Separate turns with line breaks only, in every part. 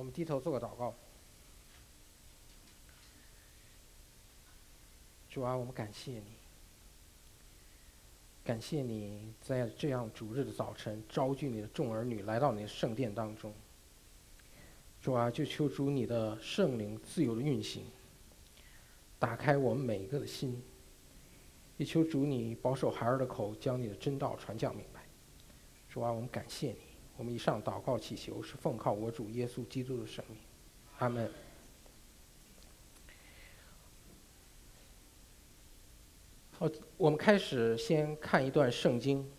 我们低头做个祷告。主啊，我们感谢你，感谢你在这样主日的早晨招聚你的众儿女来到你的圣殿当中。主啊，就求主你的圣灵自由的运行，打开我们每一个的心，也求主你保守孩儿的口，将你的真道传讲明白。主啊，我们感谢你。我们以上祷告祈求，是奉靠我主耶稣基督的圣名，阿门。好，我们开始先看一段圣经，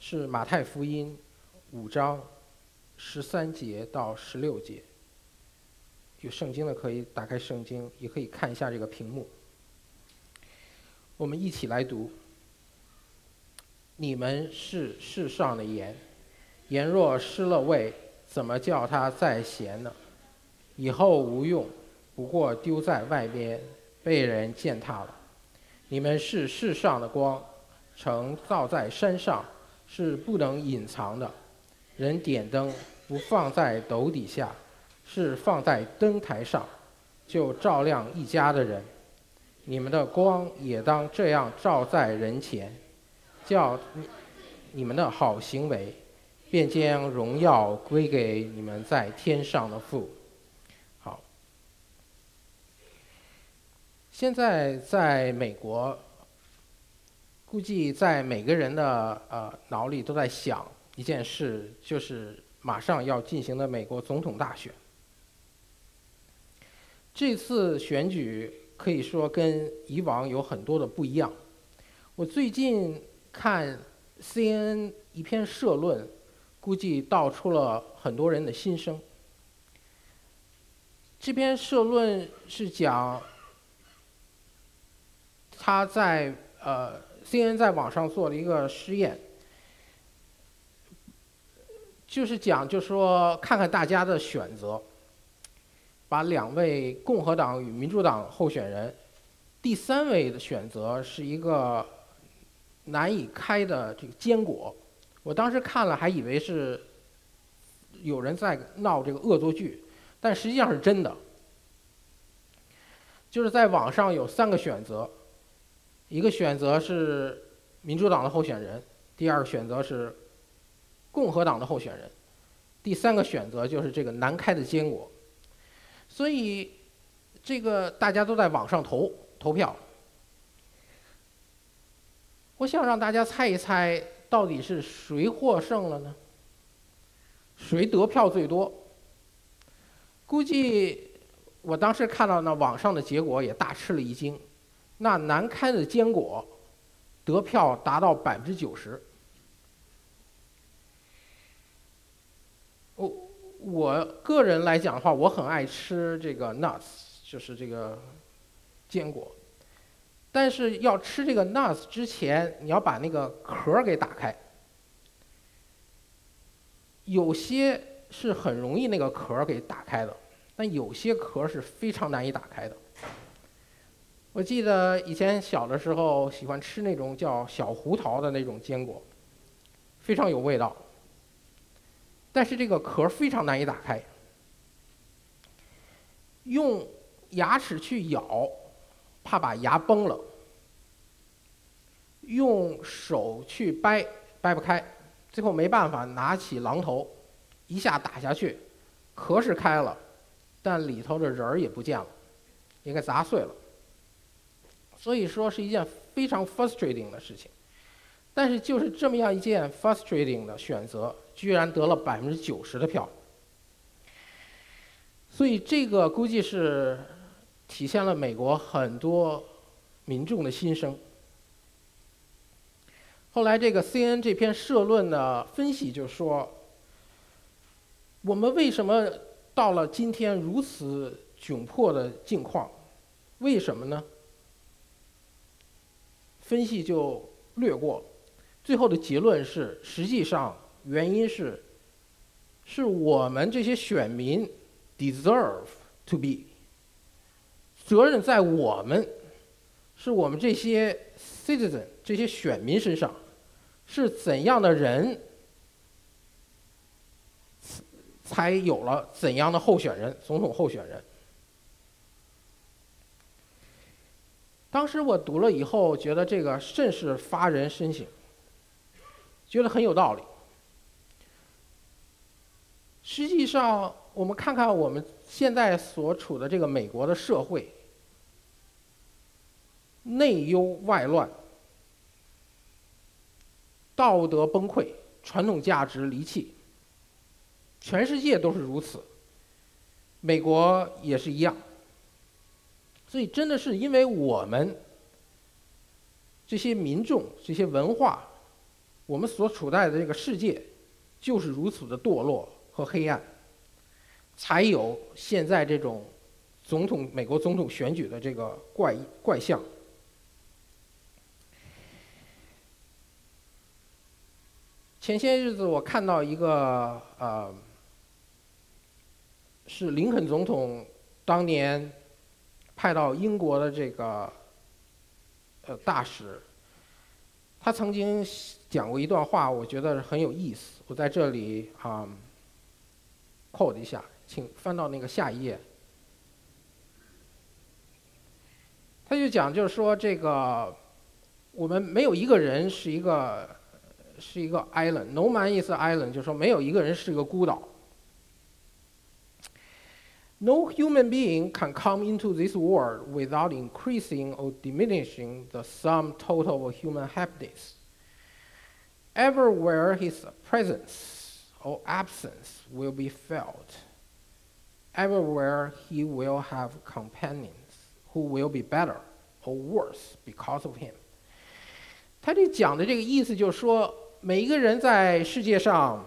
是马太福音五章十三节到十六节。有圣经的可以打开圣经，也可以看一下这个屏幕。我们一起来读。你们是世上的盐，盐若失了味，怎么叫它再咸呢？以后无用，不过丢在外边，被人践踏了。你们是世上的光，城造在山上，是不能隐藏的。人点灯，不放在斗底下，是放在灯台上，就照亮一家的人。你们的光也当这样照在人前。叫你们的好行为，便将荣耀归给你们在天上的父。好，现在在美国，估计在每个人的呃脑里都在想一件事，就是马上要进行的美国总统大选。这次选举可以说跟以往有很多的不一样。我最近。看 CNN 一篇社论，估计道出了很多人的心声。这篇社论是讲他在呃 CNN 在网上做了一个实验，就是讲就说看看大家的选择，把两位共和党与民主党候选人，第三位的选择是一个。难以开的这个坚果，我当时看了还以为是有人在闹这个恶作剧，但实际上是真的。就是在网上有三个选择，一个选择是民主党的候选人，第二个选择是共和党的候选人，第三个选择就是这个难开的坚果。所以这个大家都在网上投投票。我想让大家猜一猜，到底是谁获胜了呢？谁得票最多？估计我当时看到那网上的结果也大吃了一惊，那难开的坚果得票达到百分之九十。我我个人来讲的话，我很爱吃这个 nuts，就是这个坚果。但是要吃这个 nuts 之前，你要把那个壳儿给打开。有些是很容易那个壳儿给打开的，但有些壳儿是非常难以打开的。我记得以前小的时候喜欢吃那种叫小胡桃的那种坚果，非常有味道。但是这个壳儿非常难以打开，用牙齿去咬。怕把牙崩了，用手去掰掰不开，最后没办法拿起榔头，一下打下去，壳是开了，但里头的人儿也不见了，也给砸碎了。所以说是一件非常 frustrating 的事情，但是就是这么样一件 frustrating 的选择，居然得了百分之九十的票，所以这个估计是。体现了美国很多民众的心声。后来，这个 C N 这篇社论的分析就说：“我们为什么到了今天如此窘迫的境况？为什么呢？”分析就略过，最后的结论是：实际上原因是，是我们这些选民 deserve to be。责任在我们，是我们这些 citizen 这些选民身上，是怎样的人才有了怎样的候选人，总统候选人。当时我读了以后，觉得这个甚是发人深省，觉得很有道理。实际上，我们看看我们现在所处的这个美国的社会，内忧外乱，道德崩溃，传统价值离弃，全世界都是如此，美国也是一样。所以，真的是因为我们这些民众、这些文化，我们所处在的这个世界，就是如此的堕落。和黑暗，才有现在这种总统美国总统选举的这个怪怪象。前些日子我看到一个呃，是林肯总统当年派到英国的这个呃大使，他曾经讲过一段话，我觉得很有意思，我在这里啊。扣一下，请翻到那个下一页。他就讲，就是说这个，我们没有一个人是一个是一个 island，no man is island，就是说没有一个人是个孤岛。No human being can come into this world without increasing or diminishing the sum total of human happiness. Everywhere his presence or absence will be felt. Everywhere he will have companions who will be better or worse because of him. 他这讲的这个意思就是说， 每一个人在世界上，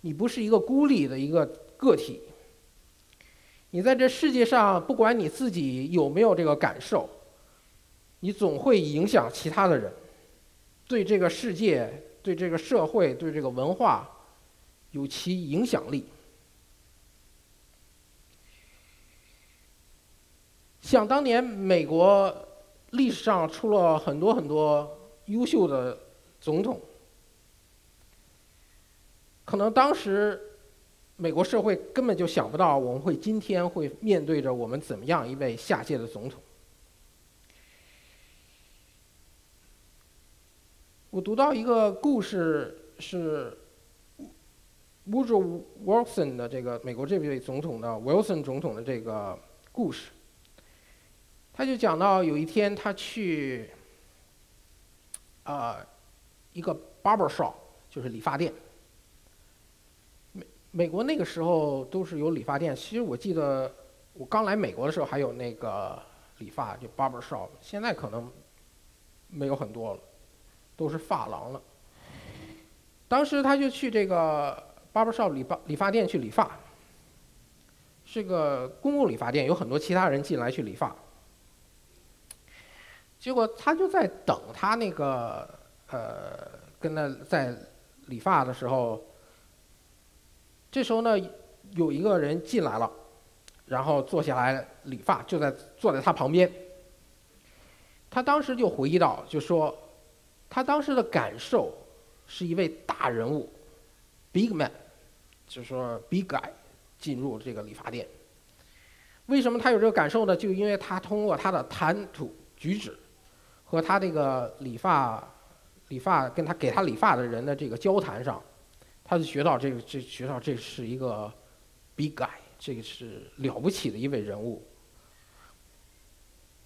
你不是一个孤立的一个个体。你在这世界上，不管你自己有没有这个感受，你总会影响其他的人，对这个世界、对这个社会、对这个文化。有其影响力。想当年，美国历史上出了很多很多优秀的总统，可能当时美国社会根本就想不到，我们会今天会面对着我们怎么样一位下届的总统。我读到一个故事是。Woodrow Wilson 的这个美国这位总统的 Wilson 总统的这个故事，他就讲到有一天他去，呃，一个 barber shop 就是理发店。美国那个时候都是有理发店，其实我记得我刚来美国的时候还有那个理发就 barber shop，现在可能没有很多了，都是发廊了。当时他就去这个。barber shop 理发理发店去理发，是个公共理发店，有很多其他人进来去理发。结果他就在等他那个呃，跟他在理发的时候，这时候呢，有一个人进来了，然后坐下来理发，就在坐在他旁边。他当时就回忆到，就说他当时的感受是一位大人物，big man。就是说，big guy 进入这个理发店。为什么他有这个感受呢？就因为他通过他的谈吐举止，和他这个理发、理发跟他给他理发的人的这个交谈上，他就学到这个，这学到这是一个 big guy，这个是了不起的一位人物。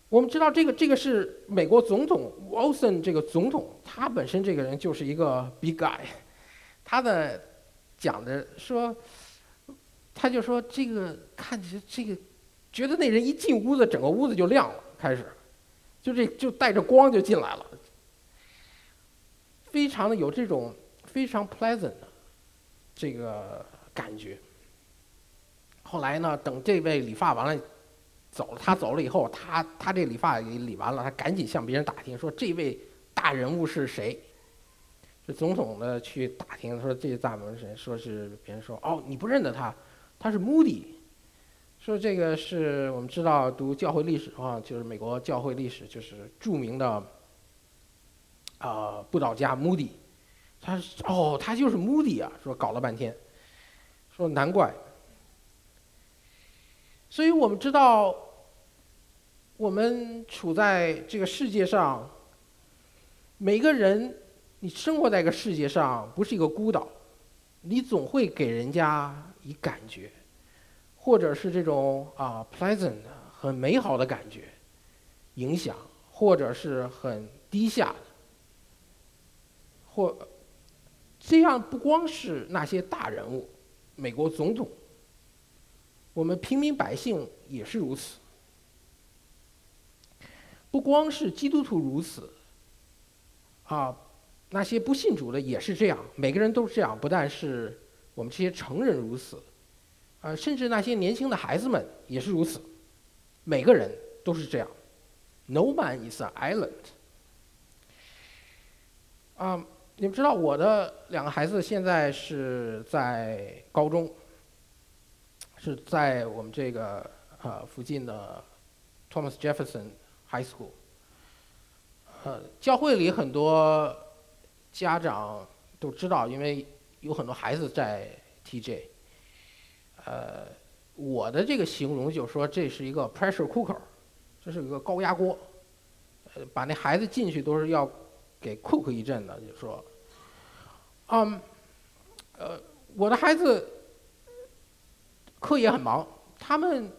我们知道，这个这个是美国总统 Wilson 这个总统，他本身这个人就是一个 big guy，他的。讲的说，他就说这个看起这个，觉得那人一进屋子，整个屋子就亮了，开始，就这就带着光就进来了，非常的有这种非常 pleasant 的这个感觉。后来呢，等这位理发完了走了，他走了以后，他他这理发给理完了，他赶紧向别人打听说这位大人物是谁。这总统呢去打听说这大门谁？说是别人说哦你不认得他，他是 Moody，说这个是我们知道读教会历史的话，就是美国教会历史就是著名的啊布道家 Moody，他哦他就是 Moody 啊，说搞了半天，说难怪。所以我们知道，我们处在这个世界上，每个人，你生活在一个世界上，不是一个孤岛，你总会给人家以感觉，或者是这种啊 pleasant 很美好的感觉，影响，或者是很低下的，或这样不光是那些大人物，美国总统。我们平民百姓也是如此，不光是基督徒如此，啊，那些不信主的也是这样，每个人都是这样。不但是我们这些成人如此，啊，甚至那些年轻的孩子们也是如此，每个人都是这样。No man is an island。啊，你们知道我的两个孩子现在是在高中。是在我们这个呃附近的 Thomas Jefferson High School。呃，教会里很多家长都知道，因为有很多孩子在 TJ。呃，我的这个形容就是说，这是一个 pressure cooker，这是一个高压锅，呃，把那孩子进去都是要给 cook 一阵的，就说，嗯，呃，我的孩子。课也很忙，他们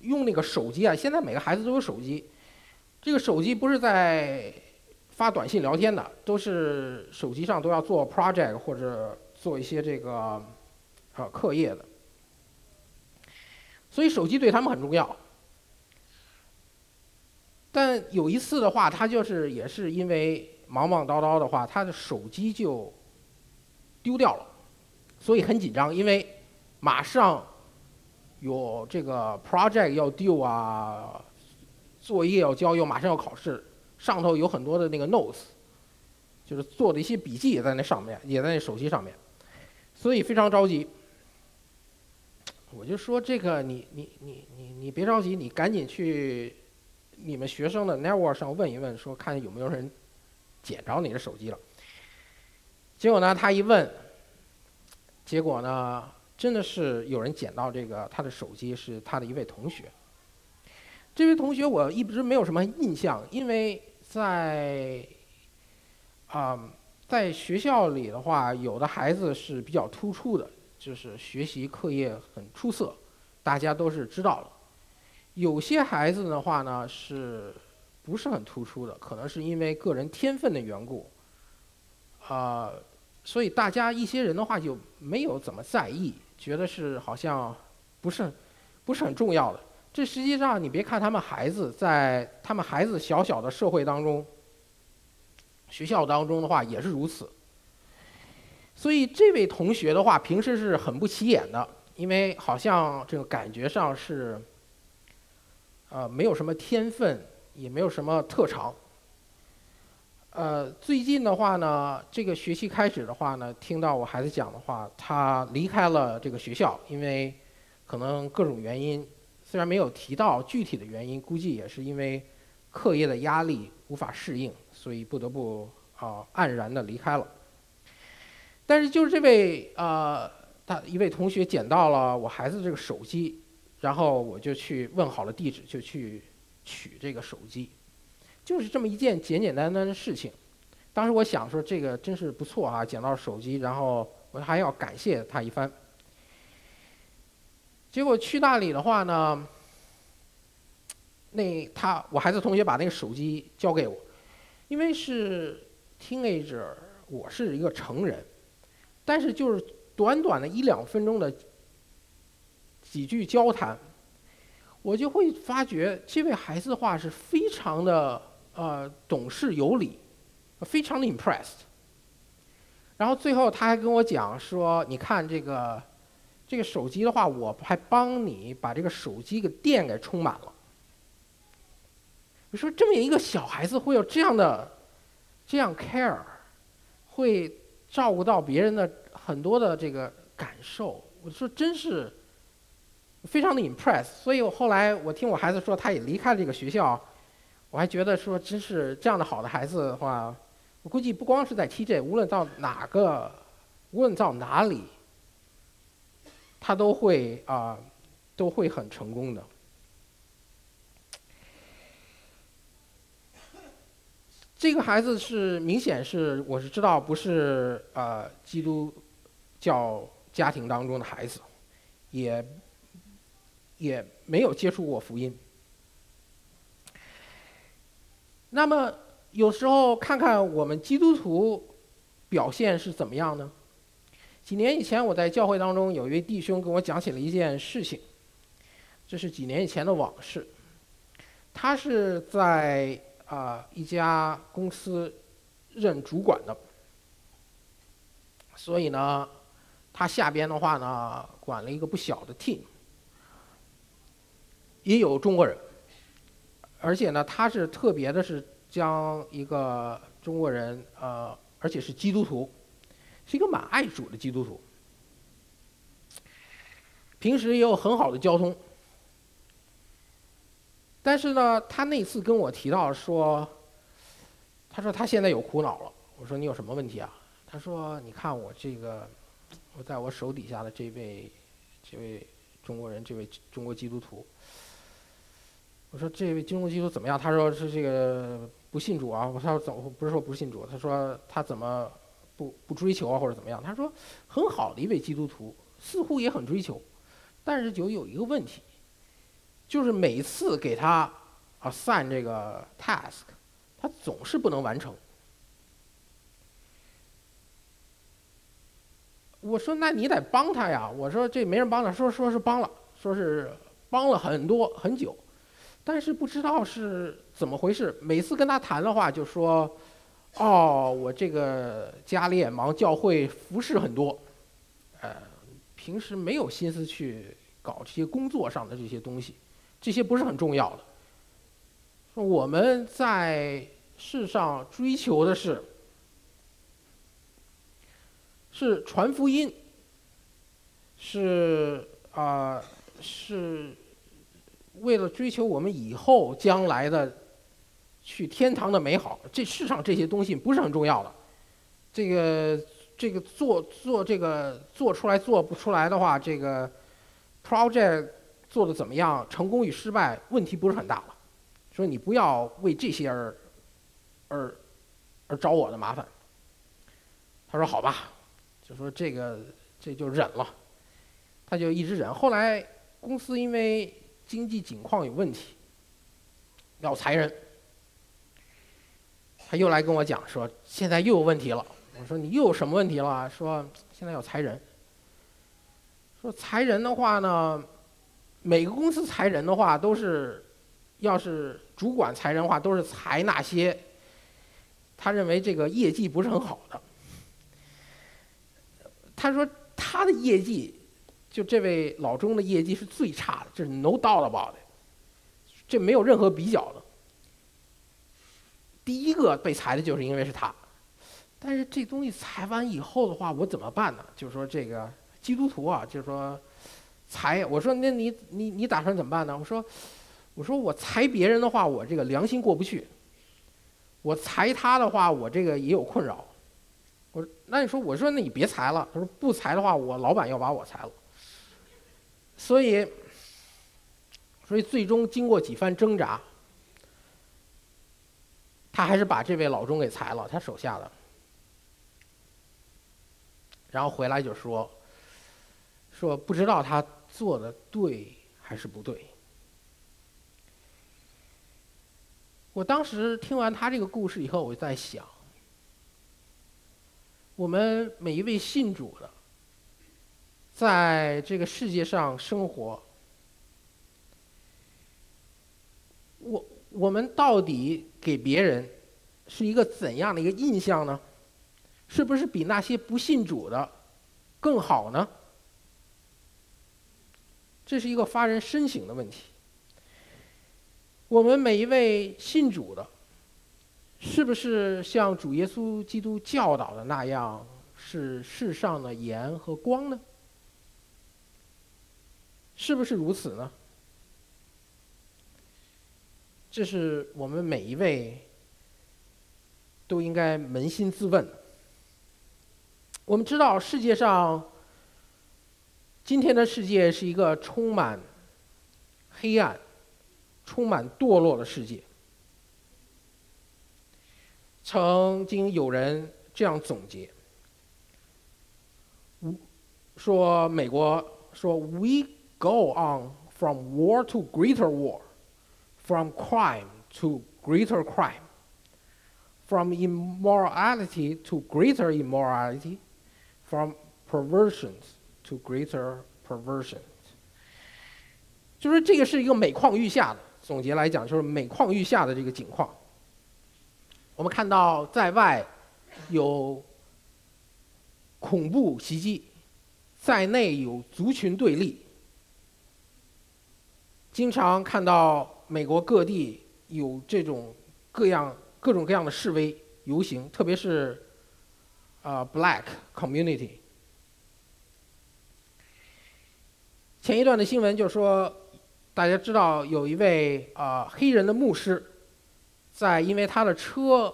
用那个手机啊。现在每个孩子都有手机，这个手机不是在发短信聊天的，都是手机上都要做 project 或者做一些这个啊课业的。所以手机对他们很重要。但有一次的话，他就是也是因为忙忙叨叨的话，他的手机就丢掉了，所以很紧张，因为。马上有这个 project 要 due 啊，作业要交，又马上要考试，上头有很多的那个 notes，就是做的一些笔记也在那上面，也在那手机上面，所以非常着急。我就说这个，你你你你你别着急，你赶紧去你们学生的 network 上问一问，说看有没有人捡着你的手机了。结果呢，他一问，结果呢？真的是有人捡到这个他的手机，是他的一位同学。这位同学我一直没有什么印象，因为在啊，在学校里的话，有的孩子是比较突出的，就是学习课业很出色，大家都是知道的。有些孩子的话呢，是不是很突出的？可能是因为个人天分的缘故，啊，所以大家一些人的话就没有怎么在意。觉得是好像不是不是很重要的。这实际上你别看他们孩子在他们孩子小小的社会当中，学校当中的话也是如此。所以这位同学的话，平时是很不起眼的，因为好像这个感觉上是，呃，没有什么天分，也没有什么特长。呃，最近的话呢，这个学期开始的话呢，听到我孩子讲的话，他离开了这个学校，因为可能各种原因，虽然没有提到具体的原因，估计也是因为课业的压力无法适应，所以不得不啊黯然的离开了。但是就是这位呃，他一位同学捡到了我孩子这个手机，然后我就去问好了地址，就去取这个手机。就是这么一件简简单单的事情，当时我想说这个真是不错啊，捡到手机，然后我还要感谢他一番。结果去那里的话呢，那他我孩子同学把那个手机交给我，因为是 teenager，我是一个成人，但是就是短短的一两分钟的几句交谈，我就会发觉这位孩子的话是非常的。呃，懂事有礼，非常的 impressed。然后最后他还跟我讲说：“你看这个，这个手机的话，我还帮你把这个手机的电给充满了。”你说这么一个小孩子会有这样的，这样 care，会照顾到别人的很多的这个感受。我说真是非常的 impress，。所以我后来我听我孩子说，他也离开了这个学校。我还觉得说，真是这样的好的孩子的话，我估计不光是在 TJ，无论到哪个，无论到哪里，他都会啊，都会很成功的。这个孩子是明显是，我是知道不是呃基督教家庭当中的孩子，也也没有接触过福音。那么有时候看看我们基督徒表现是怎么样呢？几年以前我在教会当中有一位弟兄跟我讲起了一件事情，这是几年以前的往事。他是在。啊，一家公司任主管的，所以呢，他下边的话呢，管了一个不小的 team，也有中国人，而且呢，他是特别的是将一个中国人，呃，而且是基督徒，是一个蛮爱主的基督徒，平时也有很好的交通。但是呢，他那次跟我提到说，他说他现在有苦恼了。我说你有什么问题啊？他说你看我这个，我在我手底下的这位，这位中国人，这位中国基督徒。我说这位金融基督怎么样？他说是这个不信主啊。我说怎么不是说不信主？他说他怎么不不追求啊或者怎么样？他说很好的一位基督徒，似乎也很追求，但是就有一个问题。就是每次给他啊 sign 这个 task，他总是不能完成。我说那你得帮他呀。我说这没人帮他，说说是帮了，说是帮了很多很久，但是不知道是怎么回事。每次跟他谈的话，就说哦，我这个家里也忙，教会服侍很多，呃，平时没有心思去搞这些工作上的这些东西。这些不是很重要的。说我们在世上追求的是，是传福音，是啊，是为了追求我们以后将来的去天堂的美好。这世上这些东西不是很重要的。这个这个做做这个做出来做不出来的话，这个 project。做的怎么样？成功与失败问题不是很大了。说你不要为这些而而而找我的麻烦。他说好吧，就说这个这就忍了，他就一直忍。后来公司因为经济景况有问题，要裁人，他又来跟我讲说现在又有问题了。我说你又有什么问题了？说现在要裁人。说裁人的话呢？每个公司裁人的话，都是，要是主管裁人的话，都是裁那些，他认为这个业绩不是很好的。他说他的业绩，就这位老钟的业绩是最差的，这是 no doubt about 的，这没有任何比较的。第一个被裁的就是因为是他，但是这东西裁完以后的话，我怎么办呢？就是说这个基督徒啊，就是说。裁，我说那你你你打算怎么办呢？我说，我说我裁别人的话，我这个良心过不去。我裁他的话，我这个也有困扰。我说，那你说，我说那你别裁了。他说不裁的话，我老板要把我裁了。所以，所以最终经过几番挣扎，他还是把这位老钟给裁了，他手下的。然后回来就说，说不知道他。做的对还是不对？我当时听完他这个故事以后，我就在想：我们每一位信主的，在这个世界上生活，我我们到底给别人是一个怎样的一个印象呢？是不是比那些不信主的更好呢？这是一个发人深省的问题。我们每一位信主的，是不是像主耶稣基督教导的那样，是世上的盐和光呢？是不是如此呢？这是我们每一位都应该扪心自问。我们知道世界上。今天的世界是一个充满黑暗、充满堕落的世界。曾经有人这样总结：，无说美国说，We go on from war to greater war, from crime to greater crime, from immorality to greater immorality, from perversions to greater perversions。就是这个是一个每况愈下的总结来讲，就是每况愈下的这个景况。我们看到在外有恐怖袭击，在内有族群对立， 经常看到美国各地有这种各样各种各样的示威游行，特别是啊 Black Community。前一段的新闻就说，大家知道有一位啊黑人的牧师。在因为他的车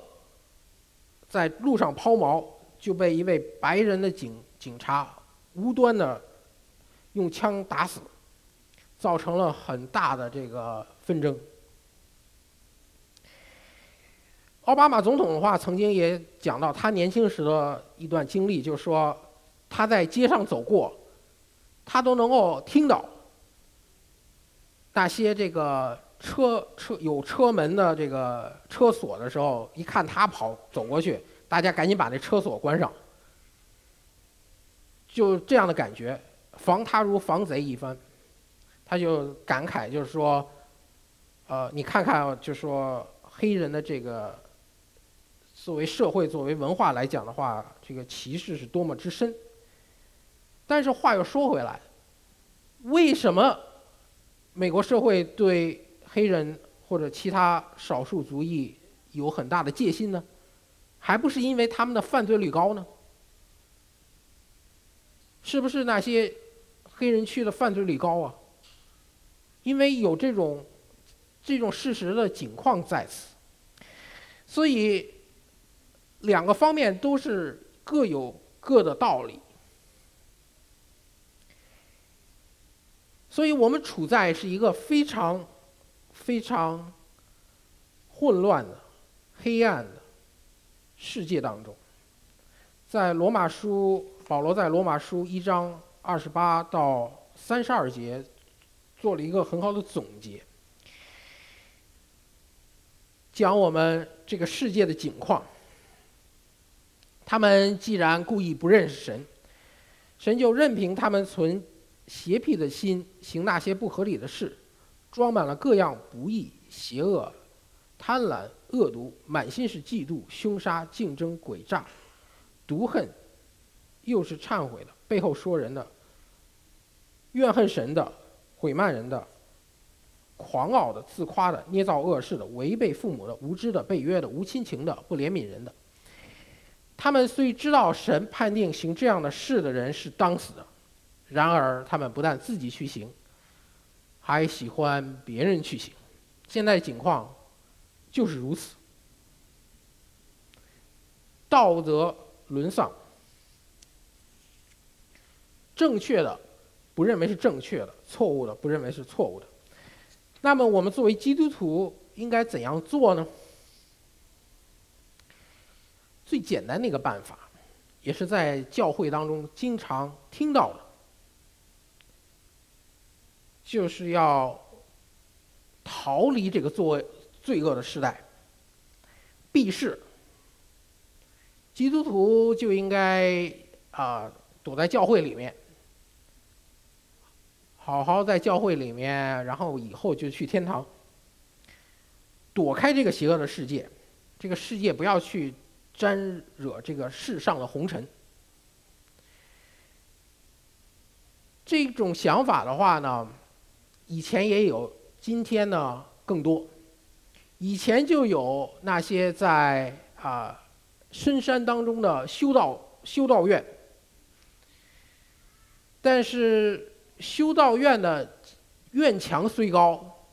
在路上抛锚，就被一位白人的警警察无端的用枪打死，造成了很大的这个纷争。奥巴马总统的话曾经也讲到他年轻时的一段经历，就是说他在街上走过，他都能够听到那些这个。车车有车门的这个车锁的时候，一看他跑走过去，大家赶紧把那车锁关上。就这样的感觉，防他如防贼一番。他就感慨，就是说，呃，你看看，就说黑人的这个作为社会、作为文化来讲的话，这个歧视是多么之深。但是话又说回来，为什么美国社会对？黑人或者其他少数族裔有很大的戒心呢，还不是因为他们的犯罪率高呢？是不是那些黑人区的犯罪率高啊？因为有这种这种事实的景况在此，所以两个方面都是各有各的道理，所以我们处在是一个非常。非常混乱的、黑暗的世界当中，在罗马书，保罗在罗马书一章二十八到三十二节做了一个很好的总结，讲我们这个世界的景况。他们既然故意不认识神，神就任凭他们存邪僻的心，行那些不合理的事。装满了各样不义、邪恶、贪婪、恶毒，满心是嫉妒、凶杀、竞争、诡诈、毒恨，又是忏悔的，背后说人的，怨恨神的，毁慢人的，狂傲的、自夸的、捏造恶事的、违背父母的、无知的、被约的、无亲情的、不怜悯人的。他们虽知道神判定行这样的事的人是当死的，然而他们不但自己去行。还喜欢别人去行，现在情况就是如此，道德沦丧，正确的不认为是正确的，错误的不认为是错误的。那么我们作为基督徒应该怎样做呢？最简单的一个办法，也是在教会当中经常听到的。就是要逃离这个作罪恶的时代，避世。基督徒就应该啊躲在教会里面，好好在教会里面，然后以后就去天堂，躲开这个邪恶的世界，这个世界不要去沾惹这个世上的红尘。这种想法的话呢？以前也有，今天呢更多。以前就有那些在啊深山当中的修道修道院，但是修道院的院墙虽高，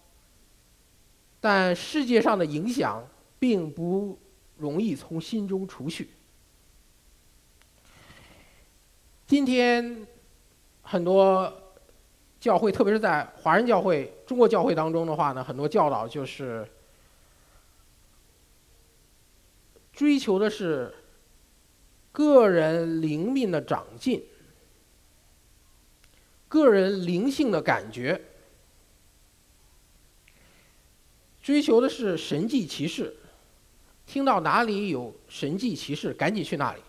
但世界上的影响并不容易从心中除去。今天很多教会，特别是在华人教会、中国教会当中的话呢，很多教导就是追求的是个人灵命的长进、个人灵性的感觉，追求的是神迹奇事。听到哪里有神迹奇事，赶紧去那里。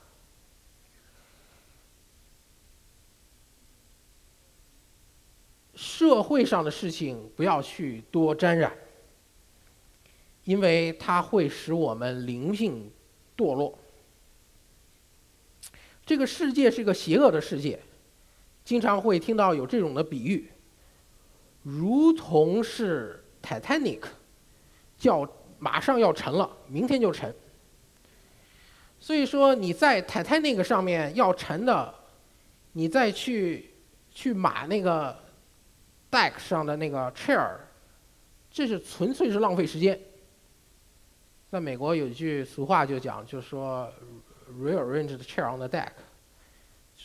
社会上的事情不要去多沾染，因为它会使我们灵性堕落。这个世界是一个邪恶的世界，经常会听到有这种的比喻，如同是 Titanic，叫。马上要沉了，明天就沉。所以说你在 Titanic 上面要沉的，你再去去码那个 deck 上的那个 chair，这是纯粹是浪费时间。在美国有一句俗话就讲，就是说 rearrange the chair on the deck，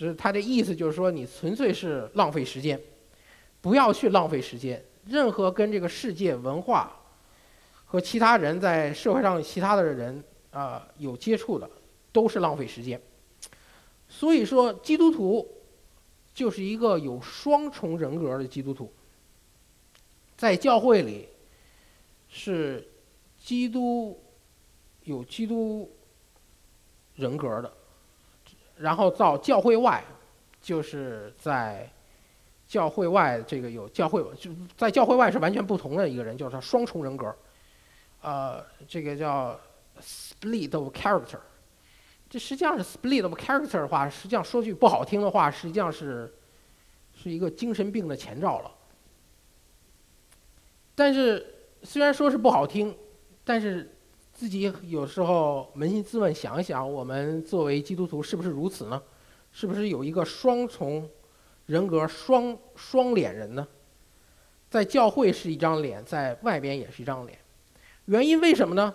是他的意思就是说你纯粹是浪费时间，不要去浪费时间。任何跟这个世界文化。和其他人在社会上其他的人啊有接触的，都是浪费时间。所以说，基督徒就是一个有双重人格的基督徒，在教会里是基督有基督人格的，然后到教会外就是在教会外这个有教会就在教会外是完全不同的一个人，就是他双重人格。呃，这个叫 split of character，这实际上是 split of character 的话，实际上说句不好听的话，实际上是是一个精神病的前兆了。但是虽然说是不好听，但是自己有时候扪心自问想一想，我们作为基督徒是不是如此呢？是不是有一个双重人格、双双脸人呢？在教会是一张脸，在外边也是一张脸。原因为什么呢？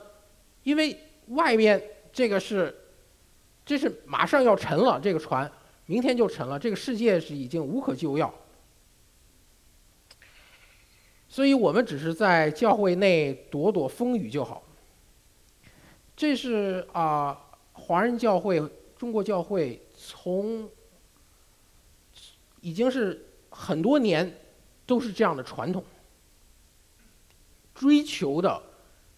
因为外边这个是，这是马上要沉了，这个船明天就沉了，这个世界是已经无可救药，所以我们只是在教会内躲躲风雨就好。这是啊，华人教会、中国教会从已经是很多年都是这样的传统，追求的。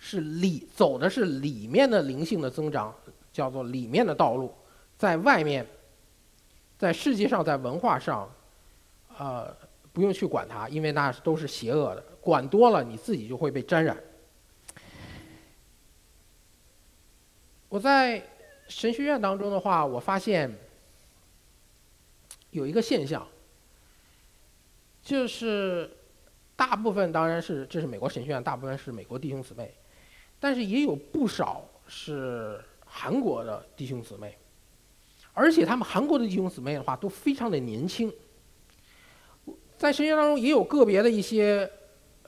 是里走的是里面的灵性的增长，叫做里面的道路，在外面，在世界上，在文化上，呃，不用去管它，因为那都是邪恶的，管多了你自己就会被沾染。我在神学院当中的话，我发现有一个现象，就是大部分当然是这是美国神学院，大部分是美国弟兄姊妹。但是也有不少是韩国的弟兄姊妹，而且他们韩国的弟兄姊妹的话都非常的年轻。在神学院当中也有个别的一些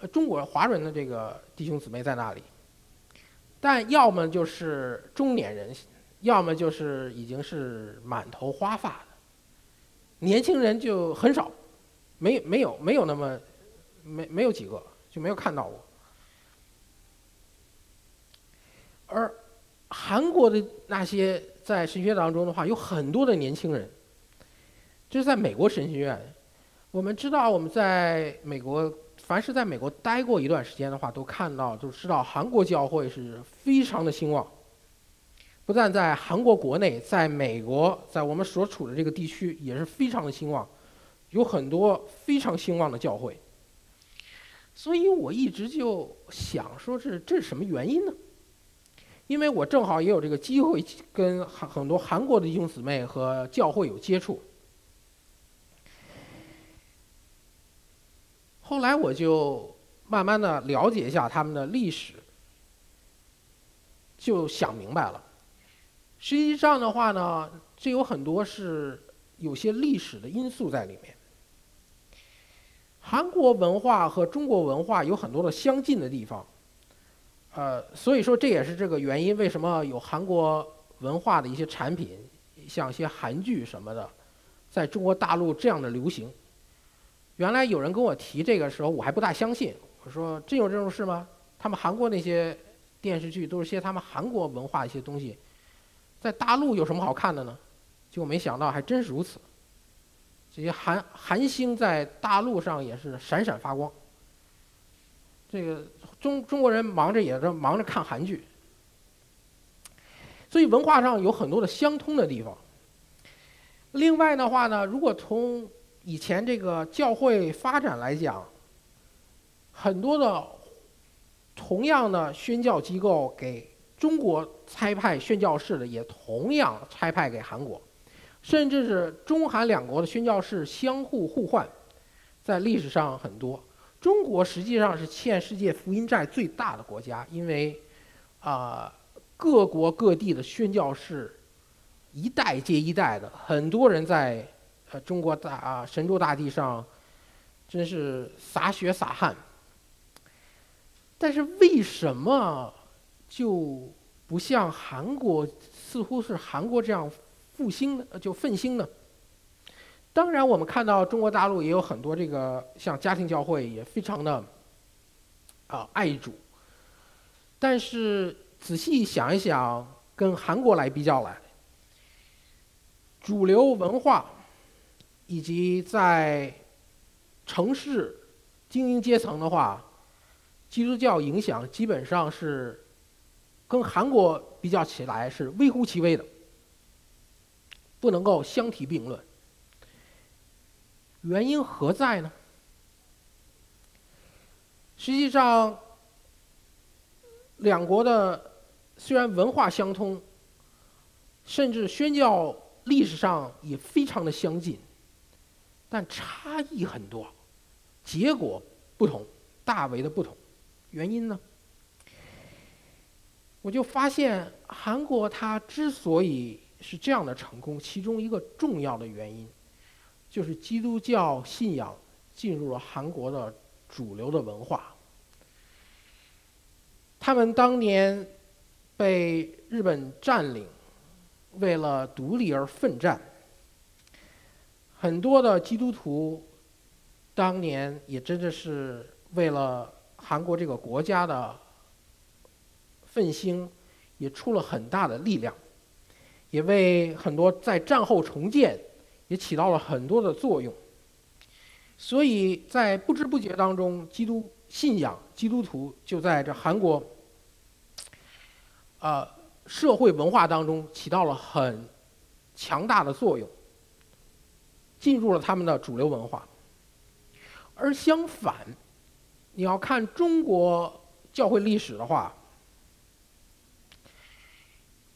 呃中国华人的这个弟兄姊妹在那里，但要么就是中年人，要么就是已经是满头花发的，年轻人就很少，没没有没有那么没没有几个就没有看到过。而韩国的那些在神学当中的话，有很多的年轻人。这是在美国神学院，我们知道我们在美国，凡是在美国待过一段时间的话，都看到，就知道韩国教会是非常的兴旺。不但在韩国国内，在美国，在我们所处的这个地区也是非常的兴旺，有很多非常兴旺的教会。所以我一直就想说，是这是什么原因呢？因为我正好也有这个机会跟很很多韩国的弟兄姊妹和教会有接触，后来我就慢慢的了解一下他们的历史，就想明白了。实际上的话呢，这有很多是有些历史的因素在里面。韩国文化和中国文化有很多的相近的地方。呃，所以说这也是这个原因，为什么有韩国文化的一些产品，像一些韩剧什么的，在中国大陆这样的流行，原来有人跟我提这个时候，我还不大相信。我说真有这种事吗？他们韩国那些电视剧都是些他们韩国文化一些东西，在大陆有什么好看的呢？结果没想到还真是如此。这些韩韩星在大陆上也是闪闪发光。这个中中国人忙着也是忙着看韩剧，所以文化上有很多的相通的地方。另外的话呢，如果从以前这个教会发展来讲，很多的同样的宣教机构给中国差派宣教士的，也同样差派给韩国，甚至是中韩两国的宣教士相互互换，在历史上很多。中国实际上是欠世界福音债最大的国家，因为啊，各国各地的宣教士一代接一代的，很多人在呃中国大啊神州大地上真是洒血洒汗。但是为什么就不像韩国，似乎是韩国这样复兴的就奋兴呢？当然，我们看到中国大陆也有很多这个像家庭教会，也非常的啊爱主。但是仔细想一想，跟韩国来比较来，主流文化以及在城市精英阶层的话，基督教影响基本上是跟韩国比较起来是微乎其微的，不能够相提并论。原因何在呢？实际上，两国的虽然文化相通，甚至宣教历史上也非常的相近，但差异很多，结果不同，大为的不同。原因呢？我就发现韩国它之所以是这样的成功，其中一个重要的原因。就是基督教信仰进入了韩国的主流的文化。他们当年被日本占领，为了独立而奋战。很多的基督徒当年也真的是为了韩国这个国家的奋兴，也出了很大的力量，也为很多在战后重建。也起到了很多的作用，所以在不知不觉当中，基督信仰、基督徒就在这韩国，呃，社会文化当中起到了很强大的作用，进入了他们的主流文化。而相反，你要看中国教会历史的话，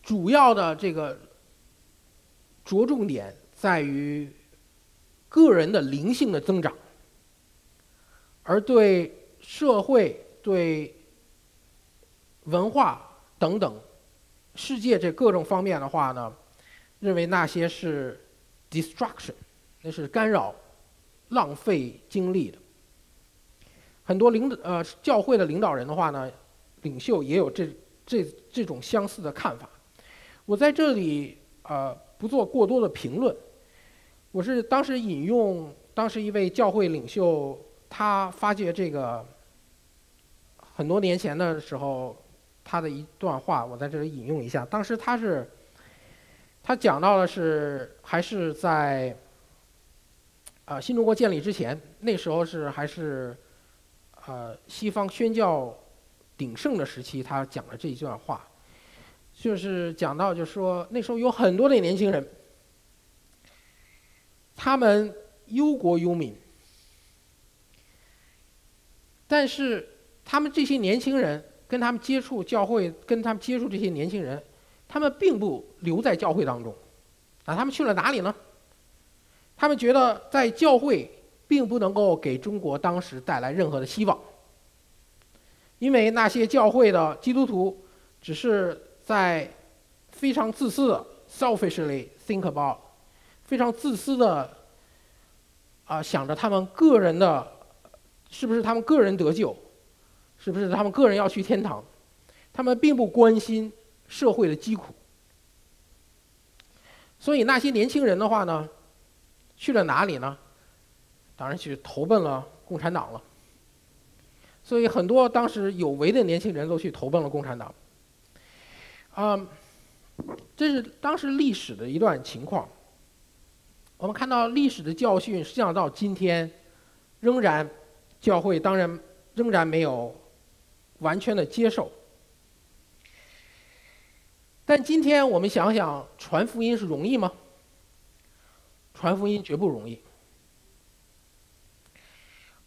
主要的这个着重点。在于个人的灵性的增长，而对社会、对文化等等世界这各种方面的话呢，认为那些是 destruction，那是干扰、浪费精力的。很多领呃教会的领导人的话呢，领袖也有这这这种相似的看法。我在这里呃不做过多的评论。我是当时引用当时一位教会领袖，他发觉这个很多年前的时候，他的一段话，我在这里引用一下。当时他是他讲到的是还是在啊新中国建立之前，那时候是还是呃西方宣教鼎盛的时期，他讲了这一段话，就是讲到就是说那时候有很多的年轻人。他们忧国忧民，但是他们这些年轻人跟他们接触教会，跟他们接触这些年轻人，他们并不留在教会当中，啊，他们去了哪里呢？他们觉得在教会并不能够给中国当时带来任何的希望，因为那些教会的基督徒只是在非常自私的 selfishly think about。非常自私的啊，想着他们个人的，是不是他们个人得救，是不是他们个人要去天堂，他们并不关心社会的疾苦。所以那些年轻人的话呢，去了哪里呢？当然去投奔了共产党了。所以很多当时有为的年轻人都去投奔了共产党。啊，这是当时历史的一段情况。我们看到历史的教训，实际上到今天，仍然教会当然仍然没有完全的接受。但今天我们想想，传福音是容易吗？传福音绝不容易。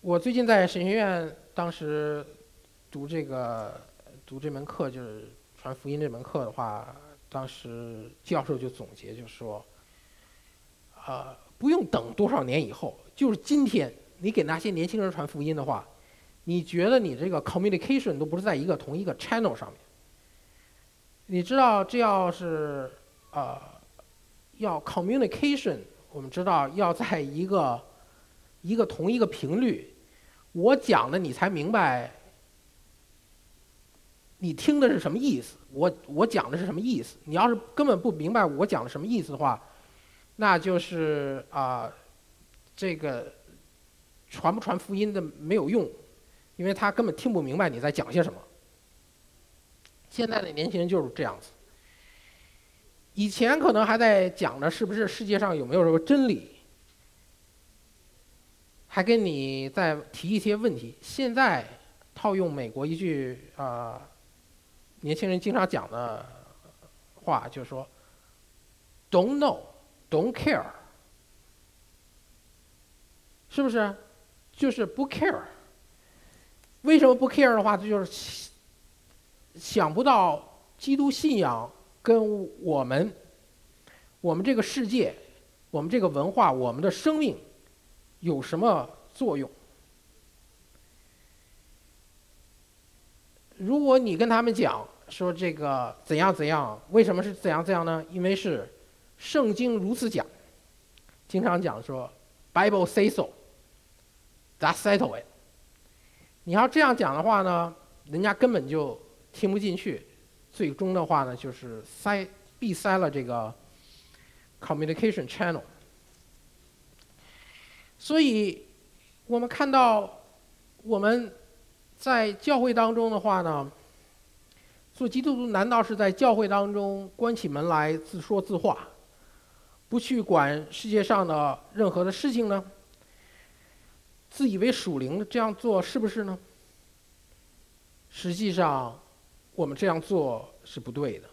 我最近在神学院，当时读这个读这门课，就是传福音这门课的话，当时教授就总结，就说，呃，不用等多少年以后，就是今天，你给那些年轻人传福音的话，你觉得你这个 communication 都不是在一个同一个 channel 上面。你知道，这要是呃，要 communication，我们知道要在一个一个同一个频率，我讲的你才明白，你听的是什么意思，我我讲的是什么意思。你要是根本不明白我讲的什么意思的话，那就是啊，这个传不传福音的没有用，因为他根本听不明白你在讲些什么。现在的年轻人就是这样子。以前可能还在讲着是不是世界上有没有什么真理，还跟你在提一些问题。现在套用美国一句啊，年轻人经常讲的话，就是说，“Don't know, don't care”，是不是？就是不 care。为什么不 care 的话，这就是。想不到基督信仰跟我们、我们这个世界、我们这个文化、我们的生命有什么作用？如果你跟他们讲说这个怎样怎样，为什么是怎样怎样呢？因为是圣经如此讲，经常讲说 Bible say so，that settle it。你要这样讲的话呢，人家根本就。听不进去，最终的话呢，就是塞闭塞了这个 communication channel。所以，我们看到我们在教会当中的话呢，做基督徒难道是在教会当中关起门来自说自话，不去管世界上的任何的事情呢？自以为属灵的这样做是不是呢？实际上。我们这样做是不对的，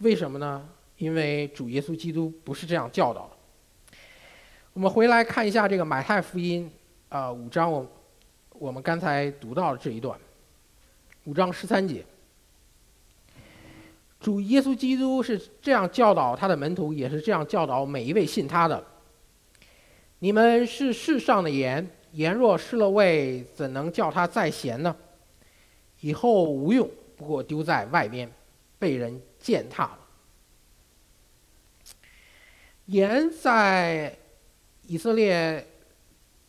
为什么呢？因为主耶稣基督不是这样教导的。我们回来看一下这个马太福音，啊，五章我我们刚才读到的这一段，五章十三节，主耶稣基督是这样教导他的门徒，也是这样教导每一位信他的。你们是世上的盐，盐若失了味，怎能叫它再咸呢？以后无用。不过丢在外边，被人践踏了。盐在以色列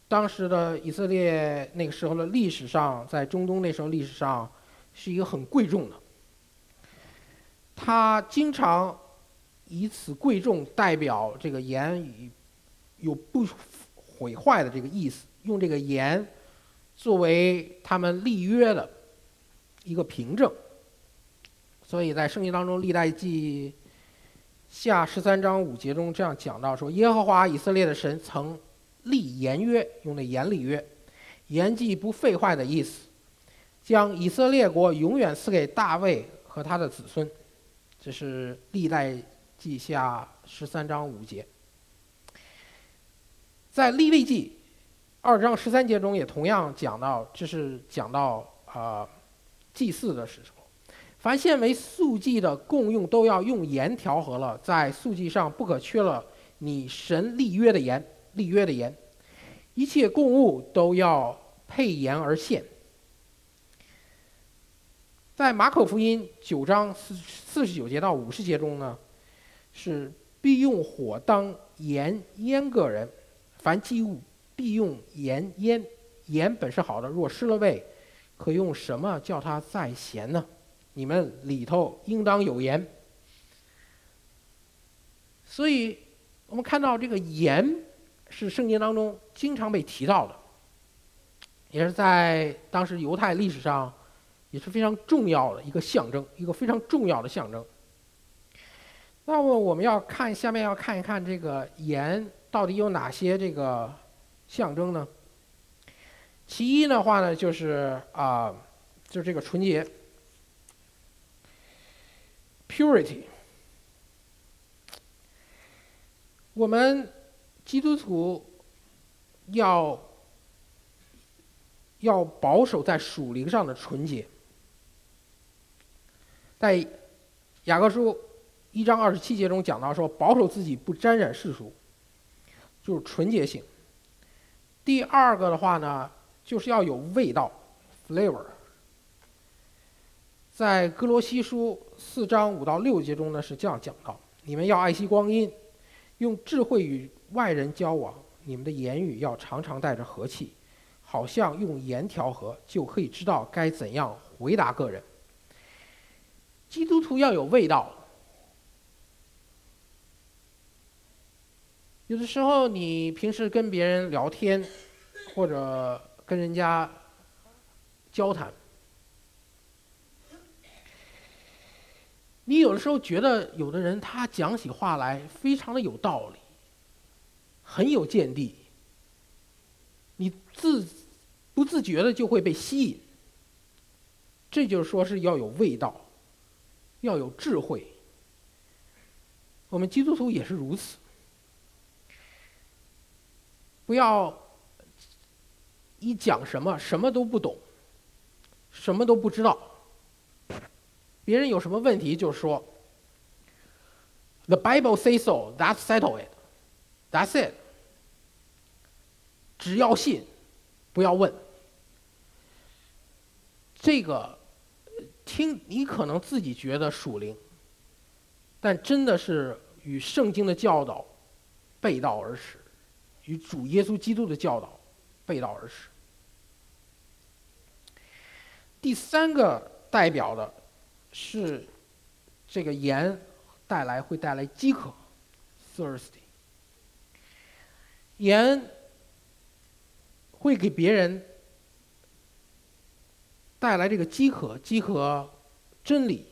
当时的以色列那个时候的历史上，在中东那时候历史上是一个很贵重的。他经常以此贵重代表这个盐有不毁坏的这个意思，用这个盐作为他们立约的。一个凭证，所以在圣经当中，历代记下十三章五节中这样讲到说：耶和华以色列的神曾立言约，用的言立约，言既不废坏的意思，将以色列国永远赐给大卫和他的子孙。这是历代记下十三章五节。在立位记二章十三节中也同样讲到，这是讲到啊。祭祀的时候，凡献为素祭的共用都要用盐调和了，在素祭上不可缺了你神立约的盐，立约的盐，一切供物都要配盐而献。在马可福音九章四四十九节到五十节中呢，是必用火当盐腌个人，凡祭物必用盐腌，盐本是好的，若失了味。可用什么叫它再咸呢？你们里头应当有盐。所以，我们看到这个盐，是圣经当中经常被提到的，也是在当时犹太历史上也是非常重要的一个象征，一个非常重要的象征。那么我们要看下面要看一看这个盐到底有哪些这个象征呢？其一的话呢，就是啊，就是这个纯洁，purity。我们基督徒要要保守在属灵上的纯洁，在雅各书一章二十七节中讲到说，保守自己不沾染世俗，就是纯洁性。第二个的话呢。就是要有味道，flavor。在哥罗西书四章五到六节中呢是这样讲到：你们要爱惜光阴，用智慧与外人交往，你们的言语要常常带着和气，好像用盐调和，就可以知道该怎样回答个人。基督徒要有味道。有的时候你平时跟别人聊天，或者跟人家交谈，你有的时候觉得有的人他讲起话来非常的有道理，很有见地，你自不自觉的就会被吸引。这就是说是要有味道，要有智慧。我们基督徒也是如此，不要。一讲什么什么都不懂，什么都不知道。别人有什么问题就说：“The Bible says so. That's settle it. That's it.” 只要信，不要问。这个听你可能自己觉得属灵，但真的是与圣经的教导背道而驰，与主耶稣基督的教导背道而驰。第三个代表的是这个盐带来会带来饥渴，thirsty。盐会给别人带来这个饥渴，饥渴真理，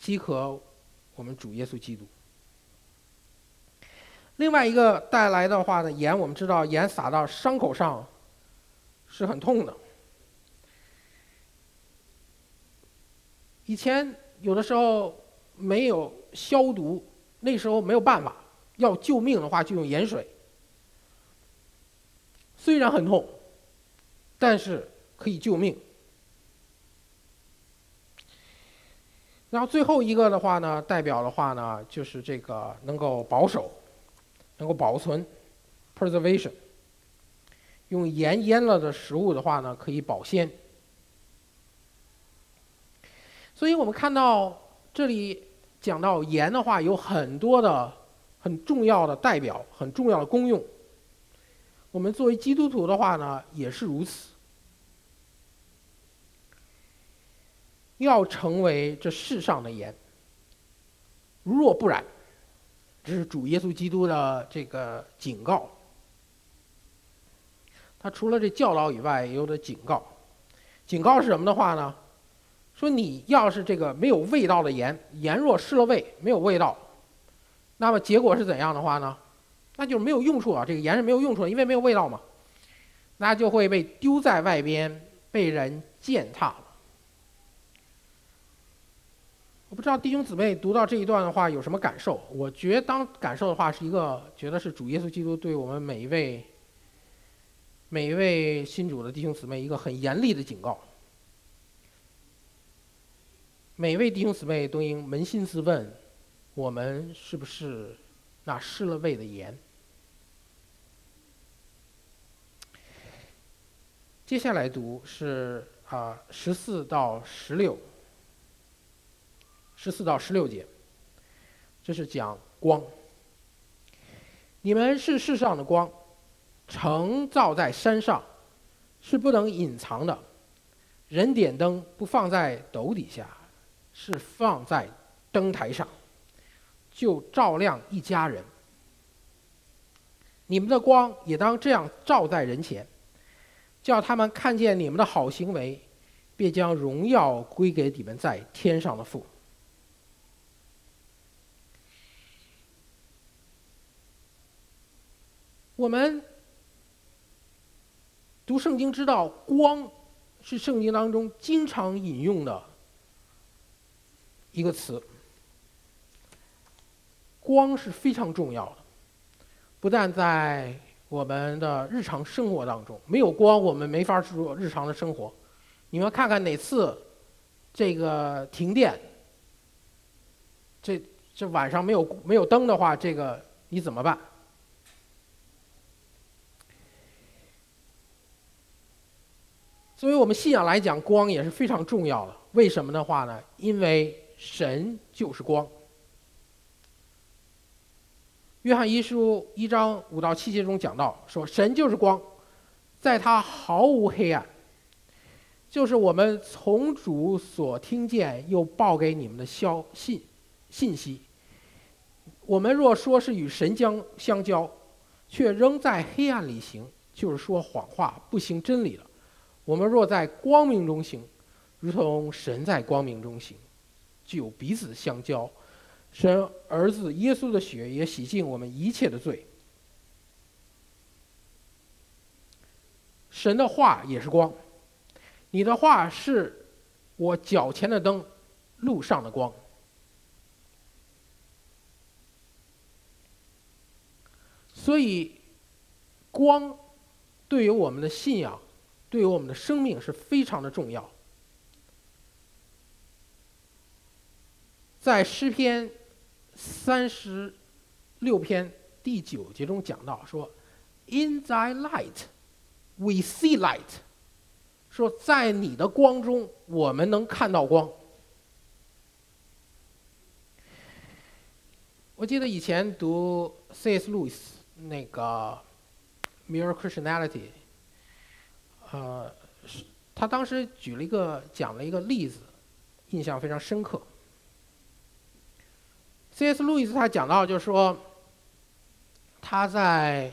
饥渴我们主耶稣基督。另外一个带来的话呢，盐我们知道盐撒到伤口上是很痛的。以前有的时候没有消毒，那时候没有办法，要救命的话就用盐水。虽然很痛，但是可以救命。然后最后一个的话呢，代表的话呢，就是这个能够保守，能够保存，preservation。用盐腌了的食物的话呢，可以保鲜。所以我们看到这里讲到盐的话，有很多的很重要的代表，很重要的功用。我们作为基督徒的话呢，也是如此，要成为这世上的盐。如若不然，这是主耶稣基督的这个警告。他除了这教导以外，也有的警告。警告是什么的话呢？说你要是这个没有味道的盐，盐若失了味，没有味道，那么结果是怎样的话呢？那就没有用处啊！这个盐是没有用处的，因为没有味道嘛，那就会被丢在外边，被人践踏了。我不知道弟兄姊妹读到这一段的话有什么感受？我觉当感受的话是一个，觉得是主耶稣基督对我们每一位、每一位信主的弟兄姊妹一个很严厉的警告。每位弟兄姊妹都应扪心自问：我们是不是那失了味的盐？接下来读是啊十四到十六，十四到十六节，这是讲光。你们是世上的光，城照在山上，是不能隐藏的。人点灯不放在斗底下。是放在灯台上，就照亮一家人。你们的光也当这样照在人前，叫他们看见你们的好行为，便将荣耀归给你们在天上的父。我们读圣经知道，光是圣经当中经常引用的一个词。光是非常重要的，不但在我们的日常生活当中，没有光我们没法做日常的生活。你们看看哪次这个停电，这这晚上没有没有灯的话，这个你怎么办？作为我们信仰来讲，光也是非常重要的。为什么的话呢？因为神就是光。约翰一书一章五到七节中讲到，说神就是光，在他毫无黑暗。就是我们从主所听见又报给你们的消信信息。我们若说是与神将相交，却仍在黑暗里行，就是说谎话，不行真理了。我们若在光明中行，如同神在光明中行，就彼此相交。神儿子耶稣的血也洗净我们一切的罪。神的话也是光，你的话是我脚前的灯，路上的光。所以，光对于我们的信仰。对于我们的生命是非常的重要。在诗篇三十六篇第九节中讲到说：“In thy light, we see light。”说在你的光中，我们能看到光。我记得以前读 C.S. Lewis 那个《Mere Christianity》。呃，他当时举了一个讲了一个例子，印象非常深刻。C.S. 路易斯他讲到，就是说他在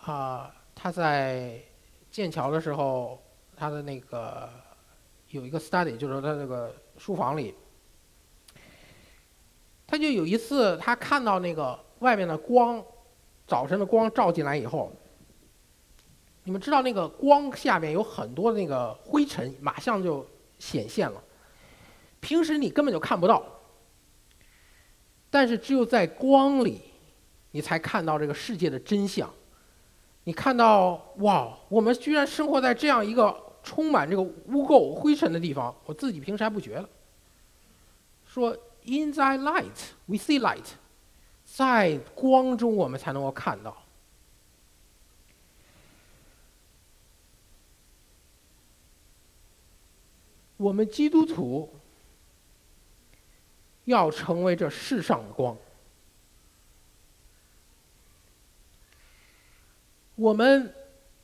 啊他在剑桥的时候，他的那个有一个 study，就是说他那个书房里，他就有一次他看到那个外面的光，早晨的光照进来以后。你们知道那个光下面有很多那个灰尘，马上就显现了。平时你根本就看不到，但是只有在光里，你才看到这个世界的真相。你看到哇，我们居然生活在这样一个充满这个污垢、灰尘的地方，我自己平时还不觉得。说 “In thy light, we see light”，在光中我们才能够看到。我们基督徒要成为这世上的光。我们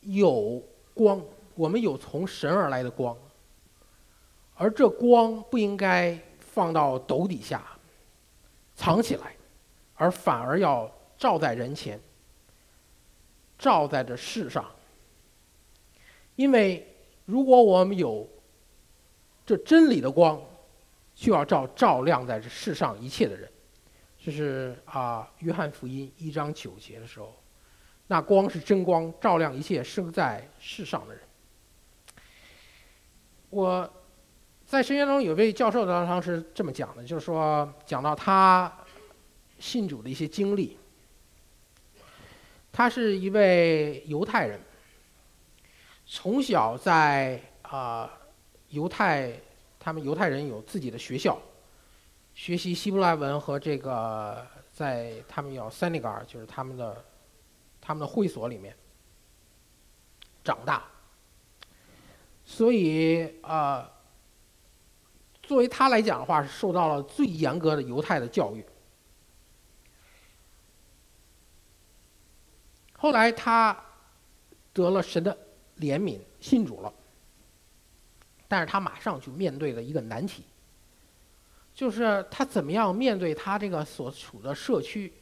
有光，我们有从神而来的光，而这光不应该放到斗底下藏起来，而反而要照在人前，照在这世上。因为如果我们有这真理的光，就要照照亮在这世上一切的人。这是啊，《约翰福音》一章九节的时候，那光是真光，照亮一切生在世上的人。我在神学中有位教授，他当时这么讲的，就是说讲到他信主的一些经历。他是一位犹太人，从小在啊。犹太，他们犹太人有自己的学校，学习希伯来文和这个在他们叫三尼嘎尔，就是他们的他们的会所里面长大。所以啊，作为他来讲的话，是受到了最严格的犹太的教育。后来他得了神的怜悯，信主了。但是他马上就面对了一个难题，就是他怎么样面对他这个所处的社区，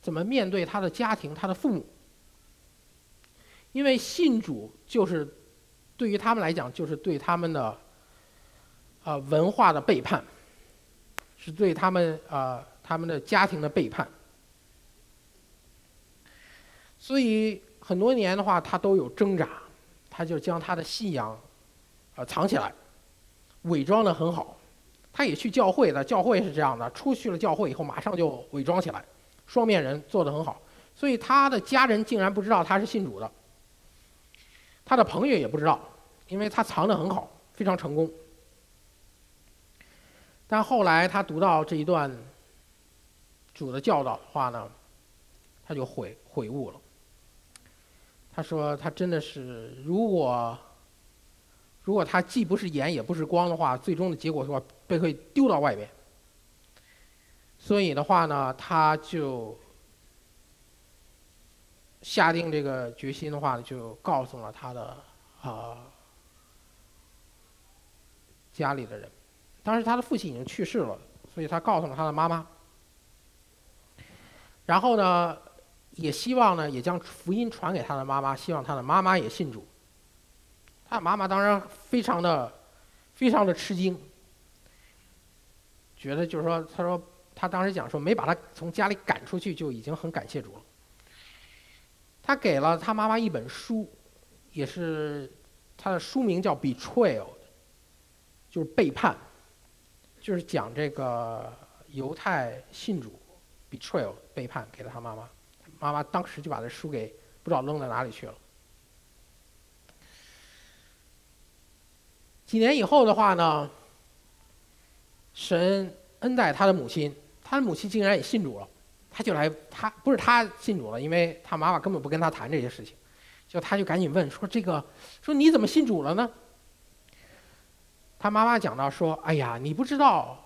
怎么面对他的家庭、他的父母。因为信主就是对于他们来讲，就是对他们的呃文化的背叛，是对他们呃他们的家庭的背叛。所以很多年的话，他都有挣扎，他就将他的信仰呃藏起来，伪装的很好。他也去教会的，教会是这样的，出去了教会以后，马上就伪装起来，双面人做的很好。所以他的家人竟然不知道他是信主的。他的朋友也不知道，因为他藏得很好，非常成功。但后来他读到这一段主的教导的话呢，他就悔悔悟了。他说：“他真的是，如果如果他既不是盐也不是光的话，最终的结果的话被会丢到外面。所以的话呢，他就。”下定这个决心的话，就告诉了他的啊家里的人。当时他的父亲已经去世了，所以他告诉了他的妈妈。然后呢，也希望呢，也将福音传给他的妈妈，希望他的妈妈也信主。他妈妈当然非常的非常的吃惊，觉得就是说，他说他当时讲说，没把他从家里赶出去就已经很感谢主了。他给了他妈妈一本书，也是他的书名叫《Betrayal》，就是背叛，就是讲这个犹太信主 Betrayal 背叛给了他妈妈，妈妈当时就把这书给不知道扔在哪里去了。几年以后的话呢，神恩待他的母亲，他的母亲竟然也信主了。他就来，他不是他信主了，因为他妈妈根本不跟他谈这些事情，就他就赶紧问说：“这个，说你怎么信主了呢？”他妈妈讲到说：“哎呀，你不知道，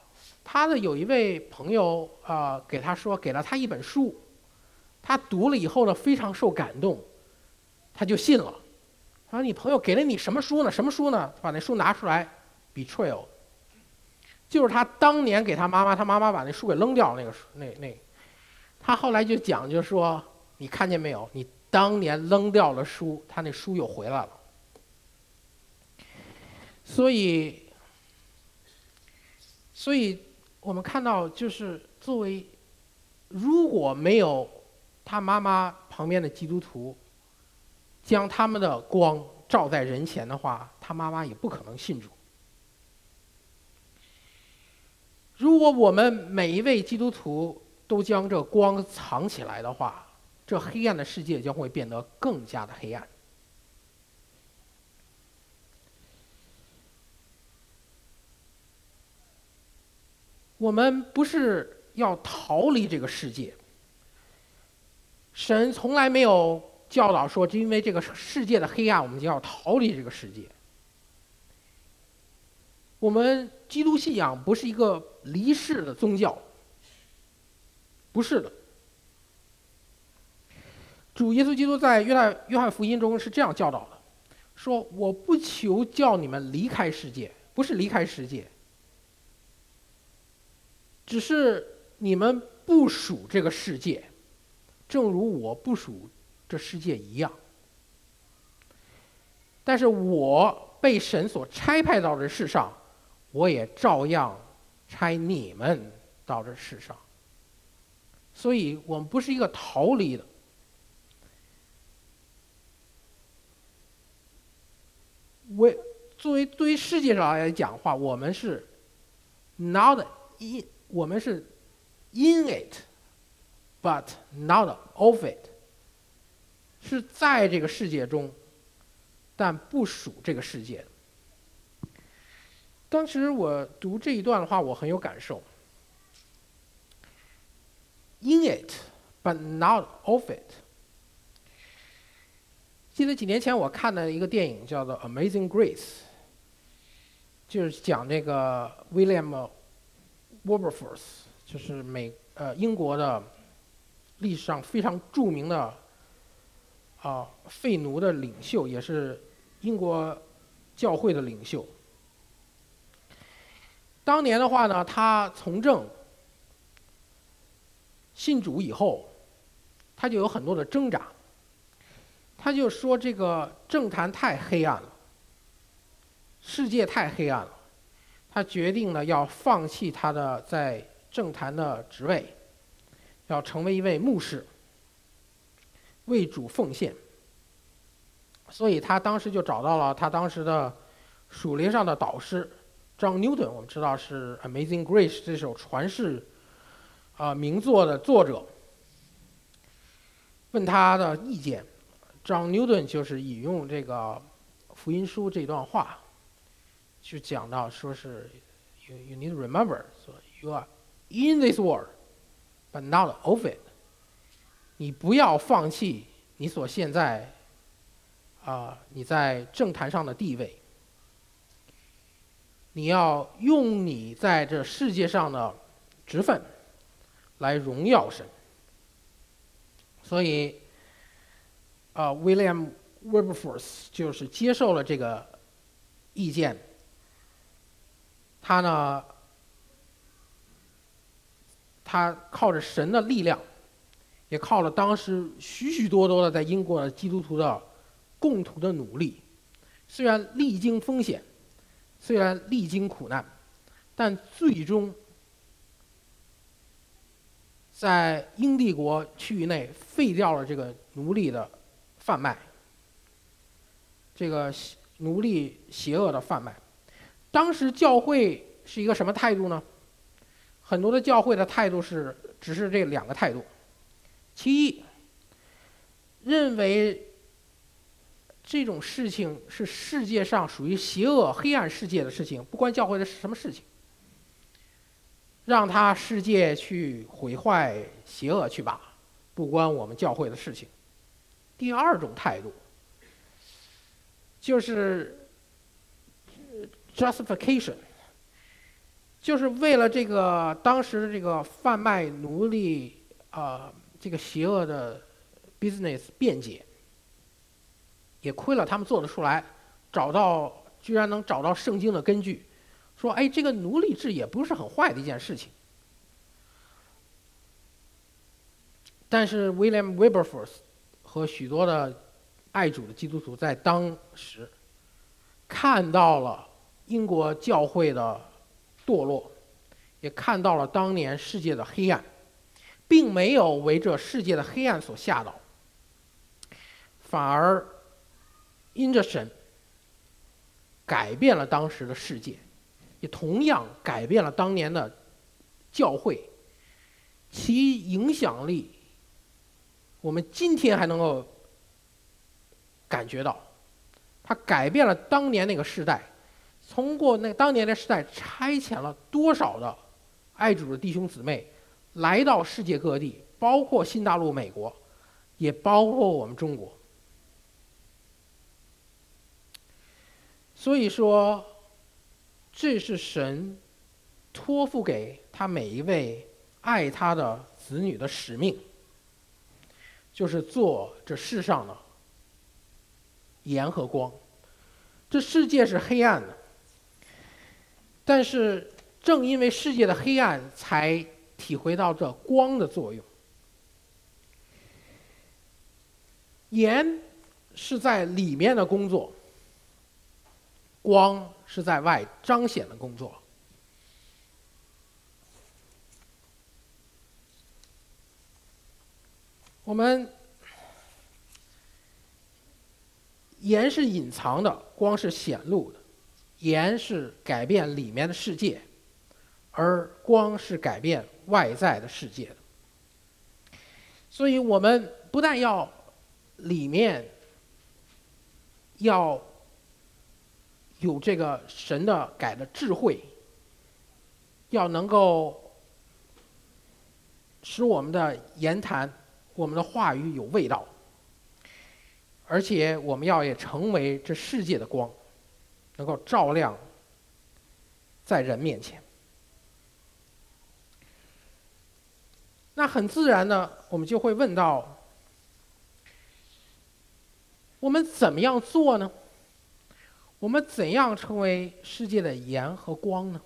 他的有一位朋友啊，给他说给了他一本书，他读了以后呢，非常受感动，他就信了。他说你朋友给了你什么书呢？什么书呢？把那书拿出来，Betrayal，就是他当年给他妈妈，他妈妈把那书给扔掉了那个书，那那。”他后来就讲，就说：“你看见没有？你当年扔掉了书，他那书又回来了。所以，所以我们看到，就是作为如果没有他妈妈旁边的基督徒将他们的光照在人前的话，他妈妈也不可能信主。如果我们每一位基督徒，都将这光藏起来的话，这黑暗的世界将会变得更加的黑暗。我们不是要逃离这个世界，神从来没有教导说，因为这个世界的黑暗，我们就要逃离这个世界。我们基督信仰不是一个离世的宗教。不是的，主耶稣基督在约翰约翰福音中是这样教导的：说我不求叫你们离开世界，不是离开世界，只是你们不属这个世界，正如我不属这世界一样。但是我被神所差派到这世上，我也照样差你们到这世上。所以我们不是一个逃离的。为作为对于世界上来讲的话，我们是 not in，我们是 in it，but not of it，是在这个世界中，但不属这个世界。当时我读这一段的话，我很有感受。In it, but not of it。记得几年前我看的一个电影叫做《Amazing Grace》，就是讲这个 William Wilberforce，就是美呃英国的历史上非常著名的啊废奴的领袖，也是英国教会的领袖。当年的话呢，他从政。信主以后，他就有很多的挣扎。他就说这个政坛太黑暗了，世界太黑暗了，他决定呢要放弃他的在政坛的职位，要成为一位牧师，为主奉献。所以他当时就找到了他当时的属灵上的导师 John Newton，，我们知道是《Amazing Grace》这首传世啊名作的作者，问他的意见。，John Newton 就是引用这个福音书这段话，去讲到说是，you you need to remember，说 you are in this world，but not of it。你不要放弃你所现在啊你在政坛上的地位，你要用你在这世界上的职分来荣耀神。所以。啊，William Wilberforce 就是接受了这个意见。他呢，他靠着神的力量，也靠了当时许许多多的在英国的基督徒的共同的努力，虽然历经风险，虽然历经苦难，但最终在英帝国区域内废掉了这个奴隶的。贩卖，这个奴隶邪恶的贩卖，当时教会是一个什么态度呢？很多的教会的态度是，只是这两个态度：其一，认为这种事情是世界上属于邪恶黑暗世界的事情，不关教会的是什么事情，让他世界去毁坏邪恶去吧，不关我们教会的事情。第二种态度，就是 justification，就是为了这个当时的这个贩卖奴隶啊，这个邪恶的 business 辩解，也亏了他们做得出来，找到居然能找到圣经的根据，说哎，这个奴隶制也不是很坏的一件事情。但是 William Wilberforce。和许多的爱主的基督徒在当时看到了英国教会的堕落，也看到了当年世界的黑暗，并没有为这世界的黑暗所吓倒，反而因着神改变了当时的世界，也同样改变了当年的教会，其影响力。我们今天还能够感觉到，它改变了当年那个时代，通过那当年的时代，差遣了多少的爱主的弟兄姊妹来到世界各地，包括新大陆、美国，也包括我们中国。所以说，这是神托付给他每一位爱他的子女的使命。就是做这世上的盐和光。这世界是黑暗的，但是正因为世界的黑暗，才体会到这光的作用。盐是在里面的工作，光是在外彰显的工作。我们盐是隐藏的，光是显露的；盐是改变里面的世界，而光是改变外在的世界。所以我们不但要里面要有这个神的改的智慧，要能够使我们的言谈。我们的话语有味道，而且我们要也成为这世界的光，能够照亮在人面前。那很自然的，我们就会问到：我们怎么样做呢？我们怎样成为世界的盐和光呢？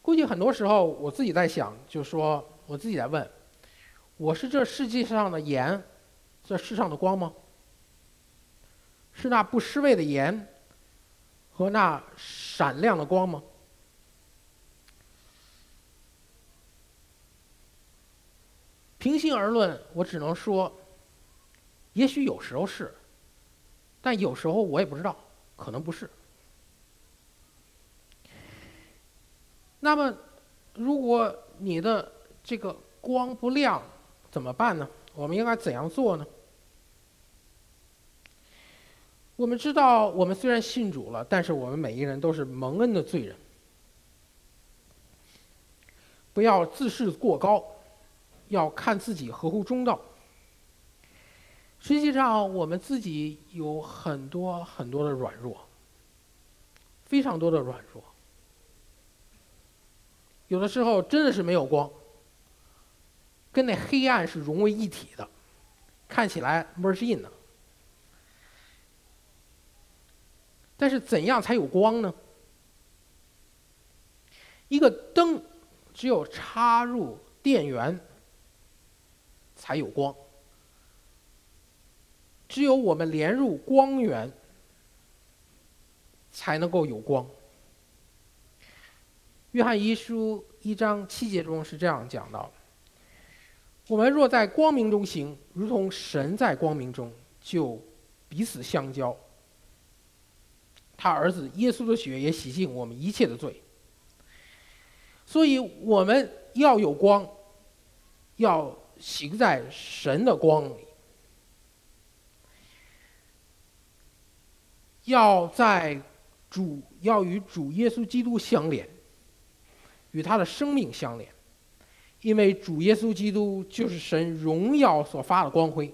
估计很多时候，我自己在想，就说我自己在问。我是这世界上的盐，这世上的光吗？是那不失味的盐和那闪亮的光吗？平心而论，我只能说，也许有时候是，但有时候我也不知道，可能不是。那么，如果你的这个光不亮，怎么办呢？我们应该怎样做呢？我们知道，我们虽然信主了，但是我们每一个人都是蒙恩的罪人。不要自视过高，要看自己合乎中道。实际上，我们自己有很多很多的软弱，非常多的软弱。有的时候真的是没有光，跟那黑暗是融为一体的，看起来门是印的。但是怎样才有光呢？一个灯只有插入电源才有光，只有我们连入光源才能够有光。约翰一书一章七节中是这样讲到：“我们若在光明中行，如同神在光明中，就彼此相交。他儿子耶稣的血也洗净我们一切的罪。所以我们要有光，要行在神的光里，要在主要与主耶稣基督相连。”与他的生命相连，因为主耶稣基督就是神荣耀所发的光辉。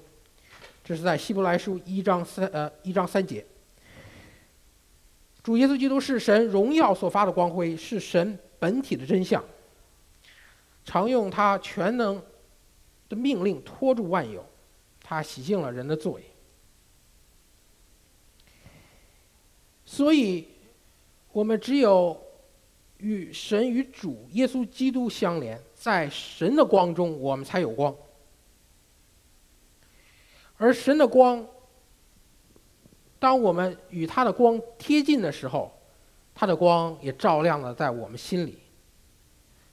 这是在希伯来书一章三呃一章三节。主耶稣基督是神荣耀所发的光辉，是神本体的真相。常用他全能的命令托住万有，他洗净了人的罪。所以，我们只有。与神与主耶稣基督相连，在神的光中，我们才有光。而神的光，当我们与他的光贴近的时候，他的光也照亮了在我们心里。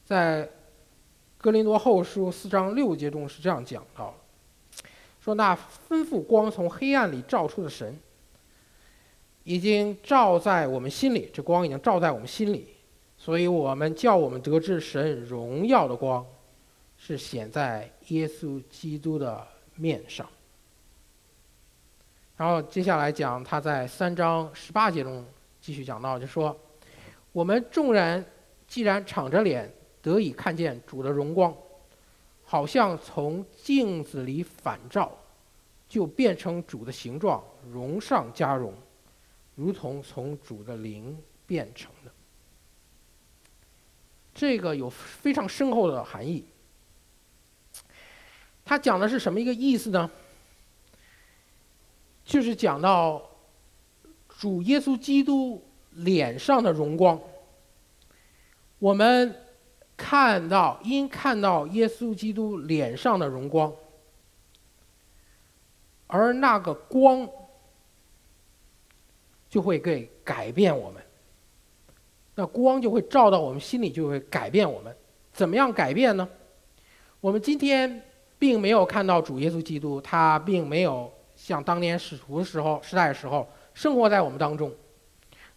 在哥林多后书四章六节中是这样讲到：说那吩咐光从黑暗里照出的神，已经照在我们心里，这光已经照在我们心里。所以我们叫我们得知神荣耀的光，是显在耶稣基督的面上。然后接下来讲，他在三章十八节中继续讲到，就说：我们众人既然敞着脸得以看见主的荣光，好像从镜子里反照，就变成主的形状，荣上加荣，如同从主的灵变成的。这个有非常深厚的含义。他讲的是什么一个意思呢？就是讲到主耶稣基督脸上的荣光。我们看到，因看到耶稣基督脸上的荣光，而那个光就会给改变我们。那光就会照到我们心里，就会改变我们。怎么样改变呢？我们今天并没有看到主耶稣基督，他并没有像当年使徒的时候、时代的时候生活在我们当中。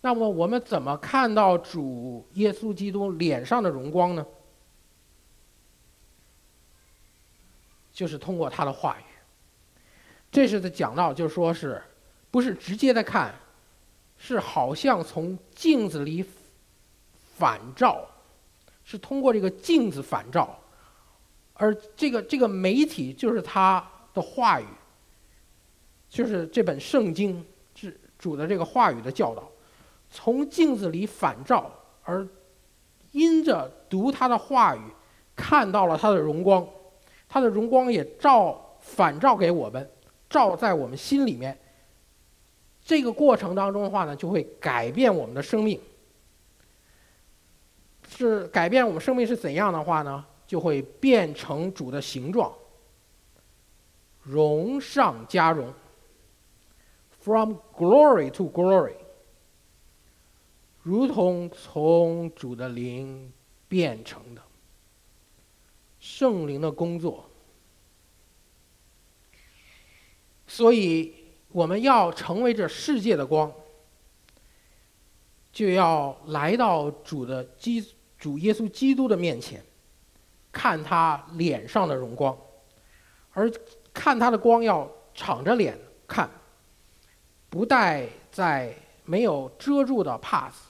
那么我们怎么看到主耶稣基督脸上的荣光呢？就是通过他的话语。这是的讲到，就说是不是直接的看，是好像从镜子里。反照，是通过这个镜子反照，而这个这个媒体就是他的话语，就是这本圣经是主的这个话语的教导，从镜子里反照，而因着读他的话语，看到了他的荣光，他的荣光也照反照给我们，照在我们心里面。这个过程当中的话呢，就会改变我们的生命。是改变我们生命是怎样的话呢？就会变成主的形状，荣上加荣，from glory to glory，如同从主的灵变成的圣灵的工作。所以，我们要成为这世界的光，就要来到主的基主耶稣基督的面前，看他脸上的荣光，而看他的光要敞着脸看，不带在没有遮住的帕子，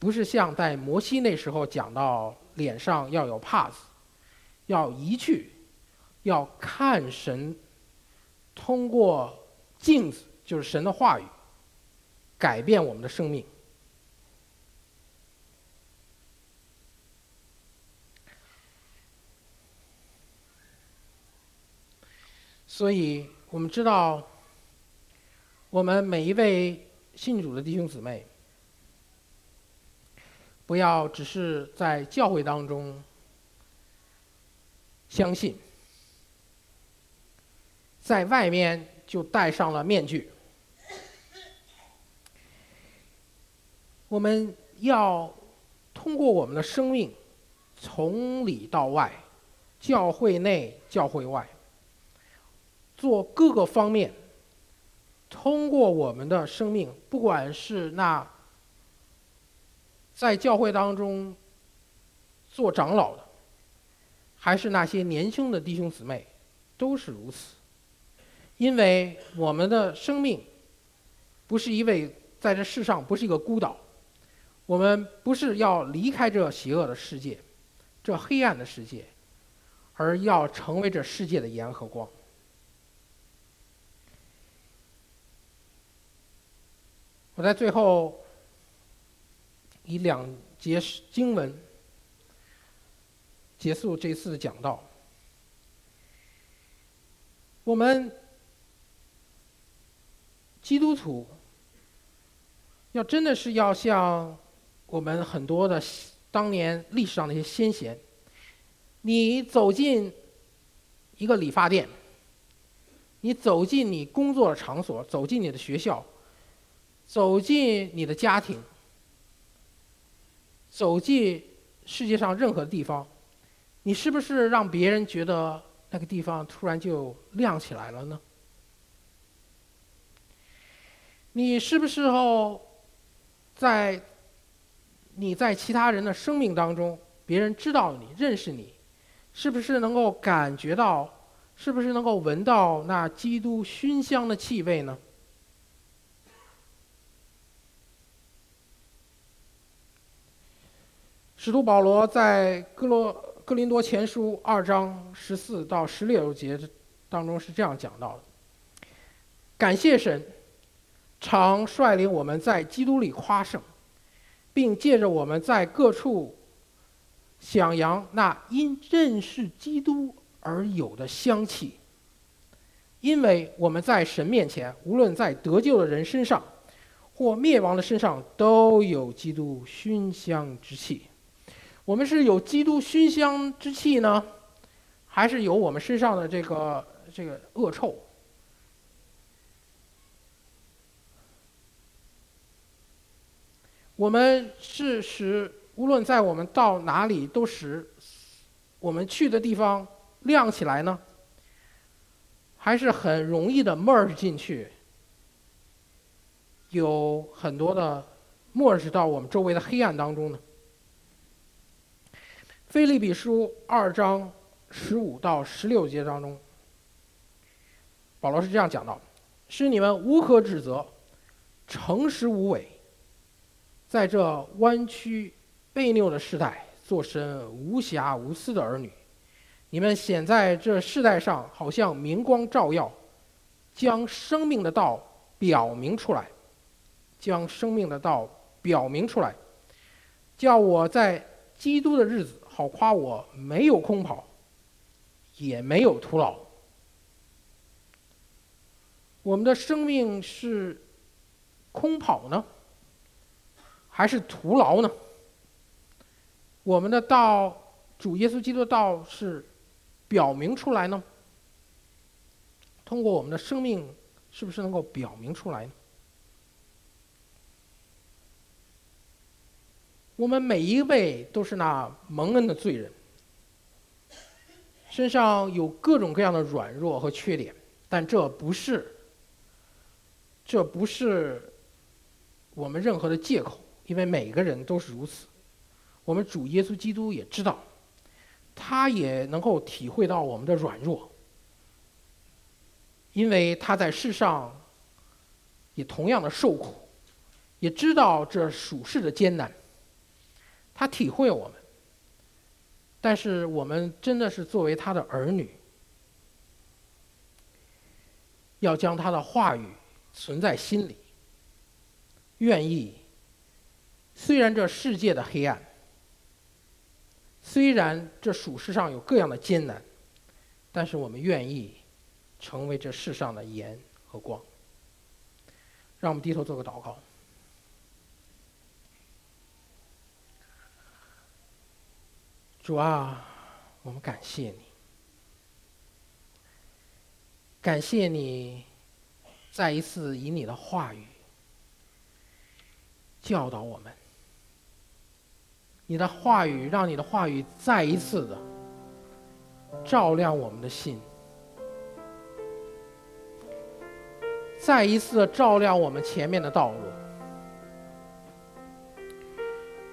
不是像在摩西那时候讲到脸上要有帕子，要移去，要看神。通过镜子，就是神的话语，改变我们的生命。所以我们知道，我们每一位信主的弟兄姊妹，不要只是在教会当中相信。在外面就戴上了面具。我们要通过我们的生命，从里到外，教会内、教会外，做各个方面。通过我们的生命，不管是那在教会当中做长老的，还是那些年轻的弟兄姊妹，都是如此。因为我们的生命不是一位在这世上不是一个孤岛，我们不是要离开这邪恶的世界，这黑暗的世界，而要成为这世界的盐和光。我在最后以两节经文结束这次的讲道，我们。基督徒要真的是要像我们很多的当年历史上那些先贤，你走进一个理发店，你走进你工作的场所，走进你的学校，走进你的家庭，走进世界上任何地方，你是不是让别人觉得那个地方突然就亮起来了呢？你是不是后，在你在其他人的生命当中，别人知道你、认识你，是不是能够感觉到，是不是能够闻到那基督熏香的气味呢？使徒保罗在哥罗哥林多前书二章十四到十六节当中是这样讲到的：感谢神。常率领我们在基督里夸胜，并借着我们在各处响扬那因认识基督而有的香气。因为我们在神面前，无论在得救的人身上或灭亡的身上，都有基督熏香之气。我们是有基督熏香之气呢，还是有我们身上的这个这个恶臭？我们是使无论在我们到哪里都使我们去的地方亮起来呢，还是很容易的 merge 进去，有很多的 merge 到我们周围的黑暗当中呢？菲利比书二章十五到十六节当中，保罗是这样讲到：是你们无可指责，诚实无伪。在这弯曲背拗的时代，做身无瑕无私的儿女，你们显在这世代上，好像明光照耀，将生命的道表明出来，将生命的道表明出来，叫我在基督的日子好夸我没有空跑，也没有徒劳。我们的生命是空跑呢？还是徒劳呢？我们的道，主耶稣基督的道是表明出来呢，通过我们的生命，是不是能够表明出来呢？我们每一位都是那蒙恩的罪人，身上有各种各样的软弱和缺点，但这不是，这不是我们任何的借口，因为每个人都是如此。我们主耶稣基督也知道，他也能够体会到我们的软弱，因为他在世上也同样的受苦，也知道这属世的艰难。他体会我们，但是我们真的是作为他的儿女，要将他的话语存在心里，愿意。虽然这世界的黑暗，虽然这属世上有各样的艰难，但是我们愿意成为这世上的盐和光。让我们低头做个祷告。主啊，我们感谢你，感谢你再一次以你的话语教导我们，你的话语让你的话语再一次的照亮我们的心，再一次的照亮我们前面的道路。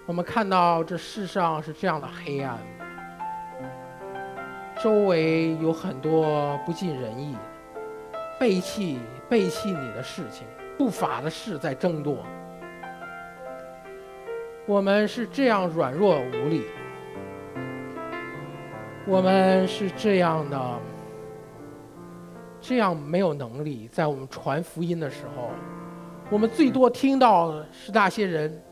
我们看到这世上是这样的黑暗，周围有很多不尽人意、背弃背弃你的事情，不法的事在增多。我们是这样软弱无力，我们是这样的，这样没有能力。在我们传福音的时候，我们最多听到的是那些人。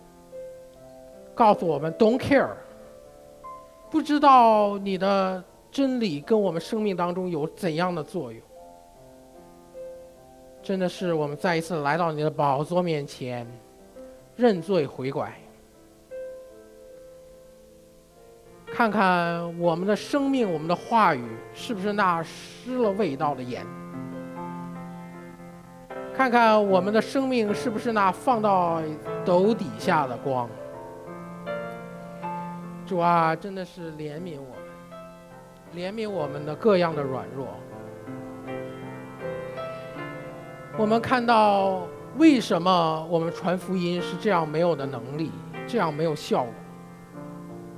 告诉我们，Don't care。不知道你的真理跟我们生命当中有怎样的作用？真的是我们再一次来到你的宝座面前，认罪悔改，看看我们的生命、我们的话语是不是那失了味道的盐？看看我们的生命是不是那放到斗底下的光？主啊，真的是怜悯我们，怜悯我们的各样的软弱。我们看到为什么我们传福音是这样没有的能力，这样没有效果，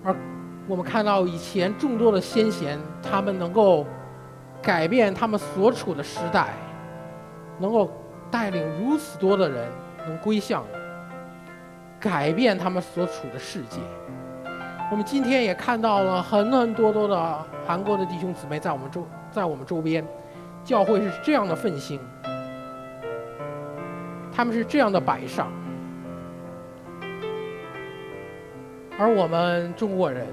而我们看到以前众多的先贤，他们能够改变他们所处的时代，能够带领如此多的人能归向，改变他们所处的世界。我们今天也看到了很很多多的韩国的弟兄姊妹在我们周在我们周边，教会是这样的奋兴，他们是这样的摆上，而我们中国人，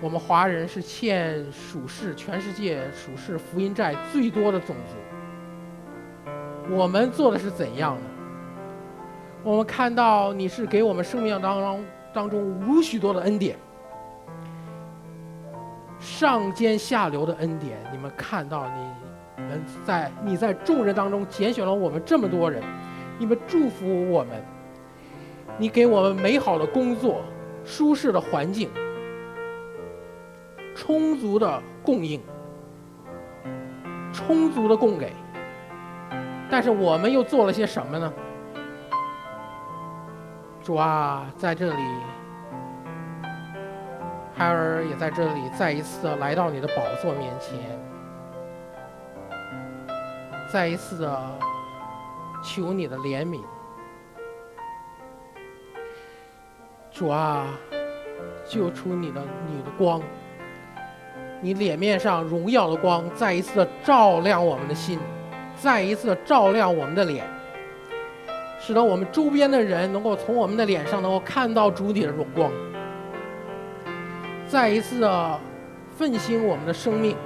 我们华人是欠属世全世界属世福音债最多的种族，我们做的是怎样的？我们看到你是给我们生命当中。当中无许多的恩典，上尖下流的恩典。你们看到，你们在你在众人当中拣选了我们这么多人，你们祝福我们，你给我们美好的工作、舒适的环境、充足的供应、充足的供给。但是我们又做了些什么呢？主啊，在这里，孩儿也在这里，再一次的来到你的宝座面前，再一次的求你的怜悯。主啊，救出你的你的光，你脸面上荣耀的光，再一次的照亮我们的心，再一次的照亮我们的脸。使得我们周边的人能够从我们的脸上能够看到主体的荣光，再一次的奋兴我们的生命，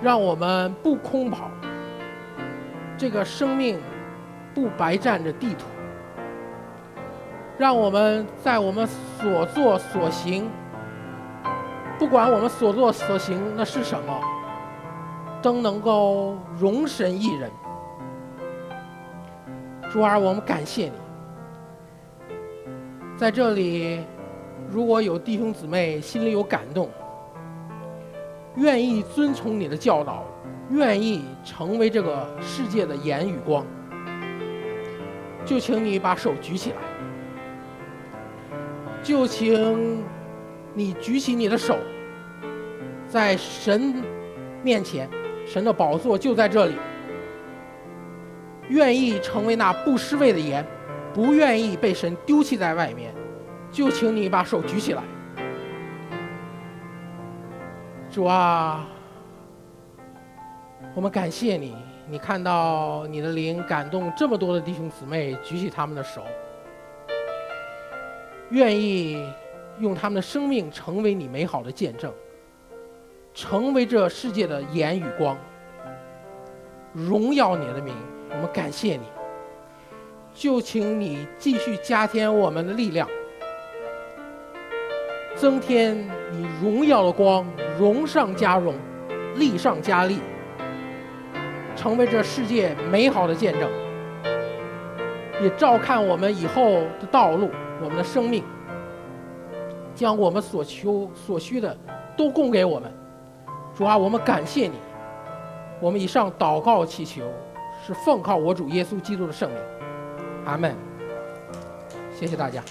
让我们不空跑，这个生命不白占着地图，让我们在我们所作所行，不管我们所作所行那是什么，都能够容神一人。主儿，我们感谢你。在这里，如果有弟兄姊妹心里有感动，愿意遵从你的教导，愿意成为这个世界的盐与光，就请你把手举起来，就请你举起你的手，在神面前，神的宝座就在这里。愿意成为那不失位的盐，不愿意被神丢弃在外面，就请你把手举起来。主啊，我们感谢你，你看到你的灵感动这么多的弟兄姊妹举起他们的手，愿意用他们的生命成为你美好的见证，成为这世界的盐与光，荣耀你的名。我们感谢你，就请你继续加添我们的力量，增添你荣耀的光，荣上加荣，力上加力，成为这世界美好的见证，也照看我们以后的道路，我们的生命，将我们所求所需的都供给我们。主啊，我们感谢你，我们以上祷告祈求。是奉靠我主耶稣基督的圣名，阿门。谢谢大家。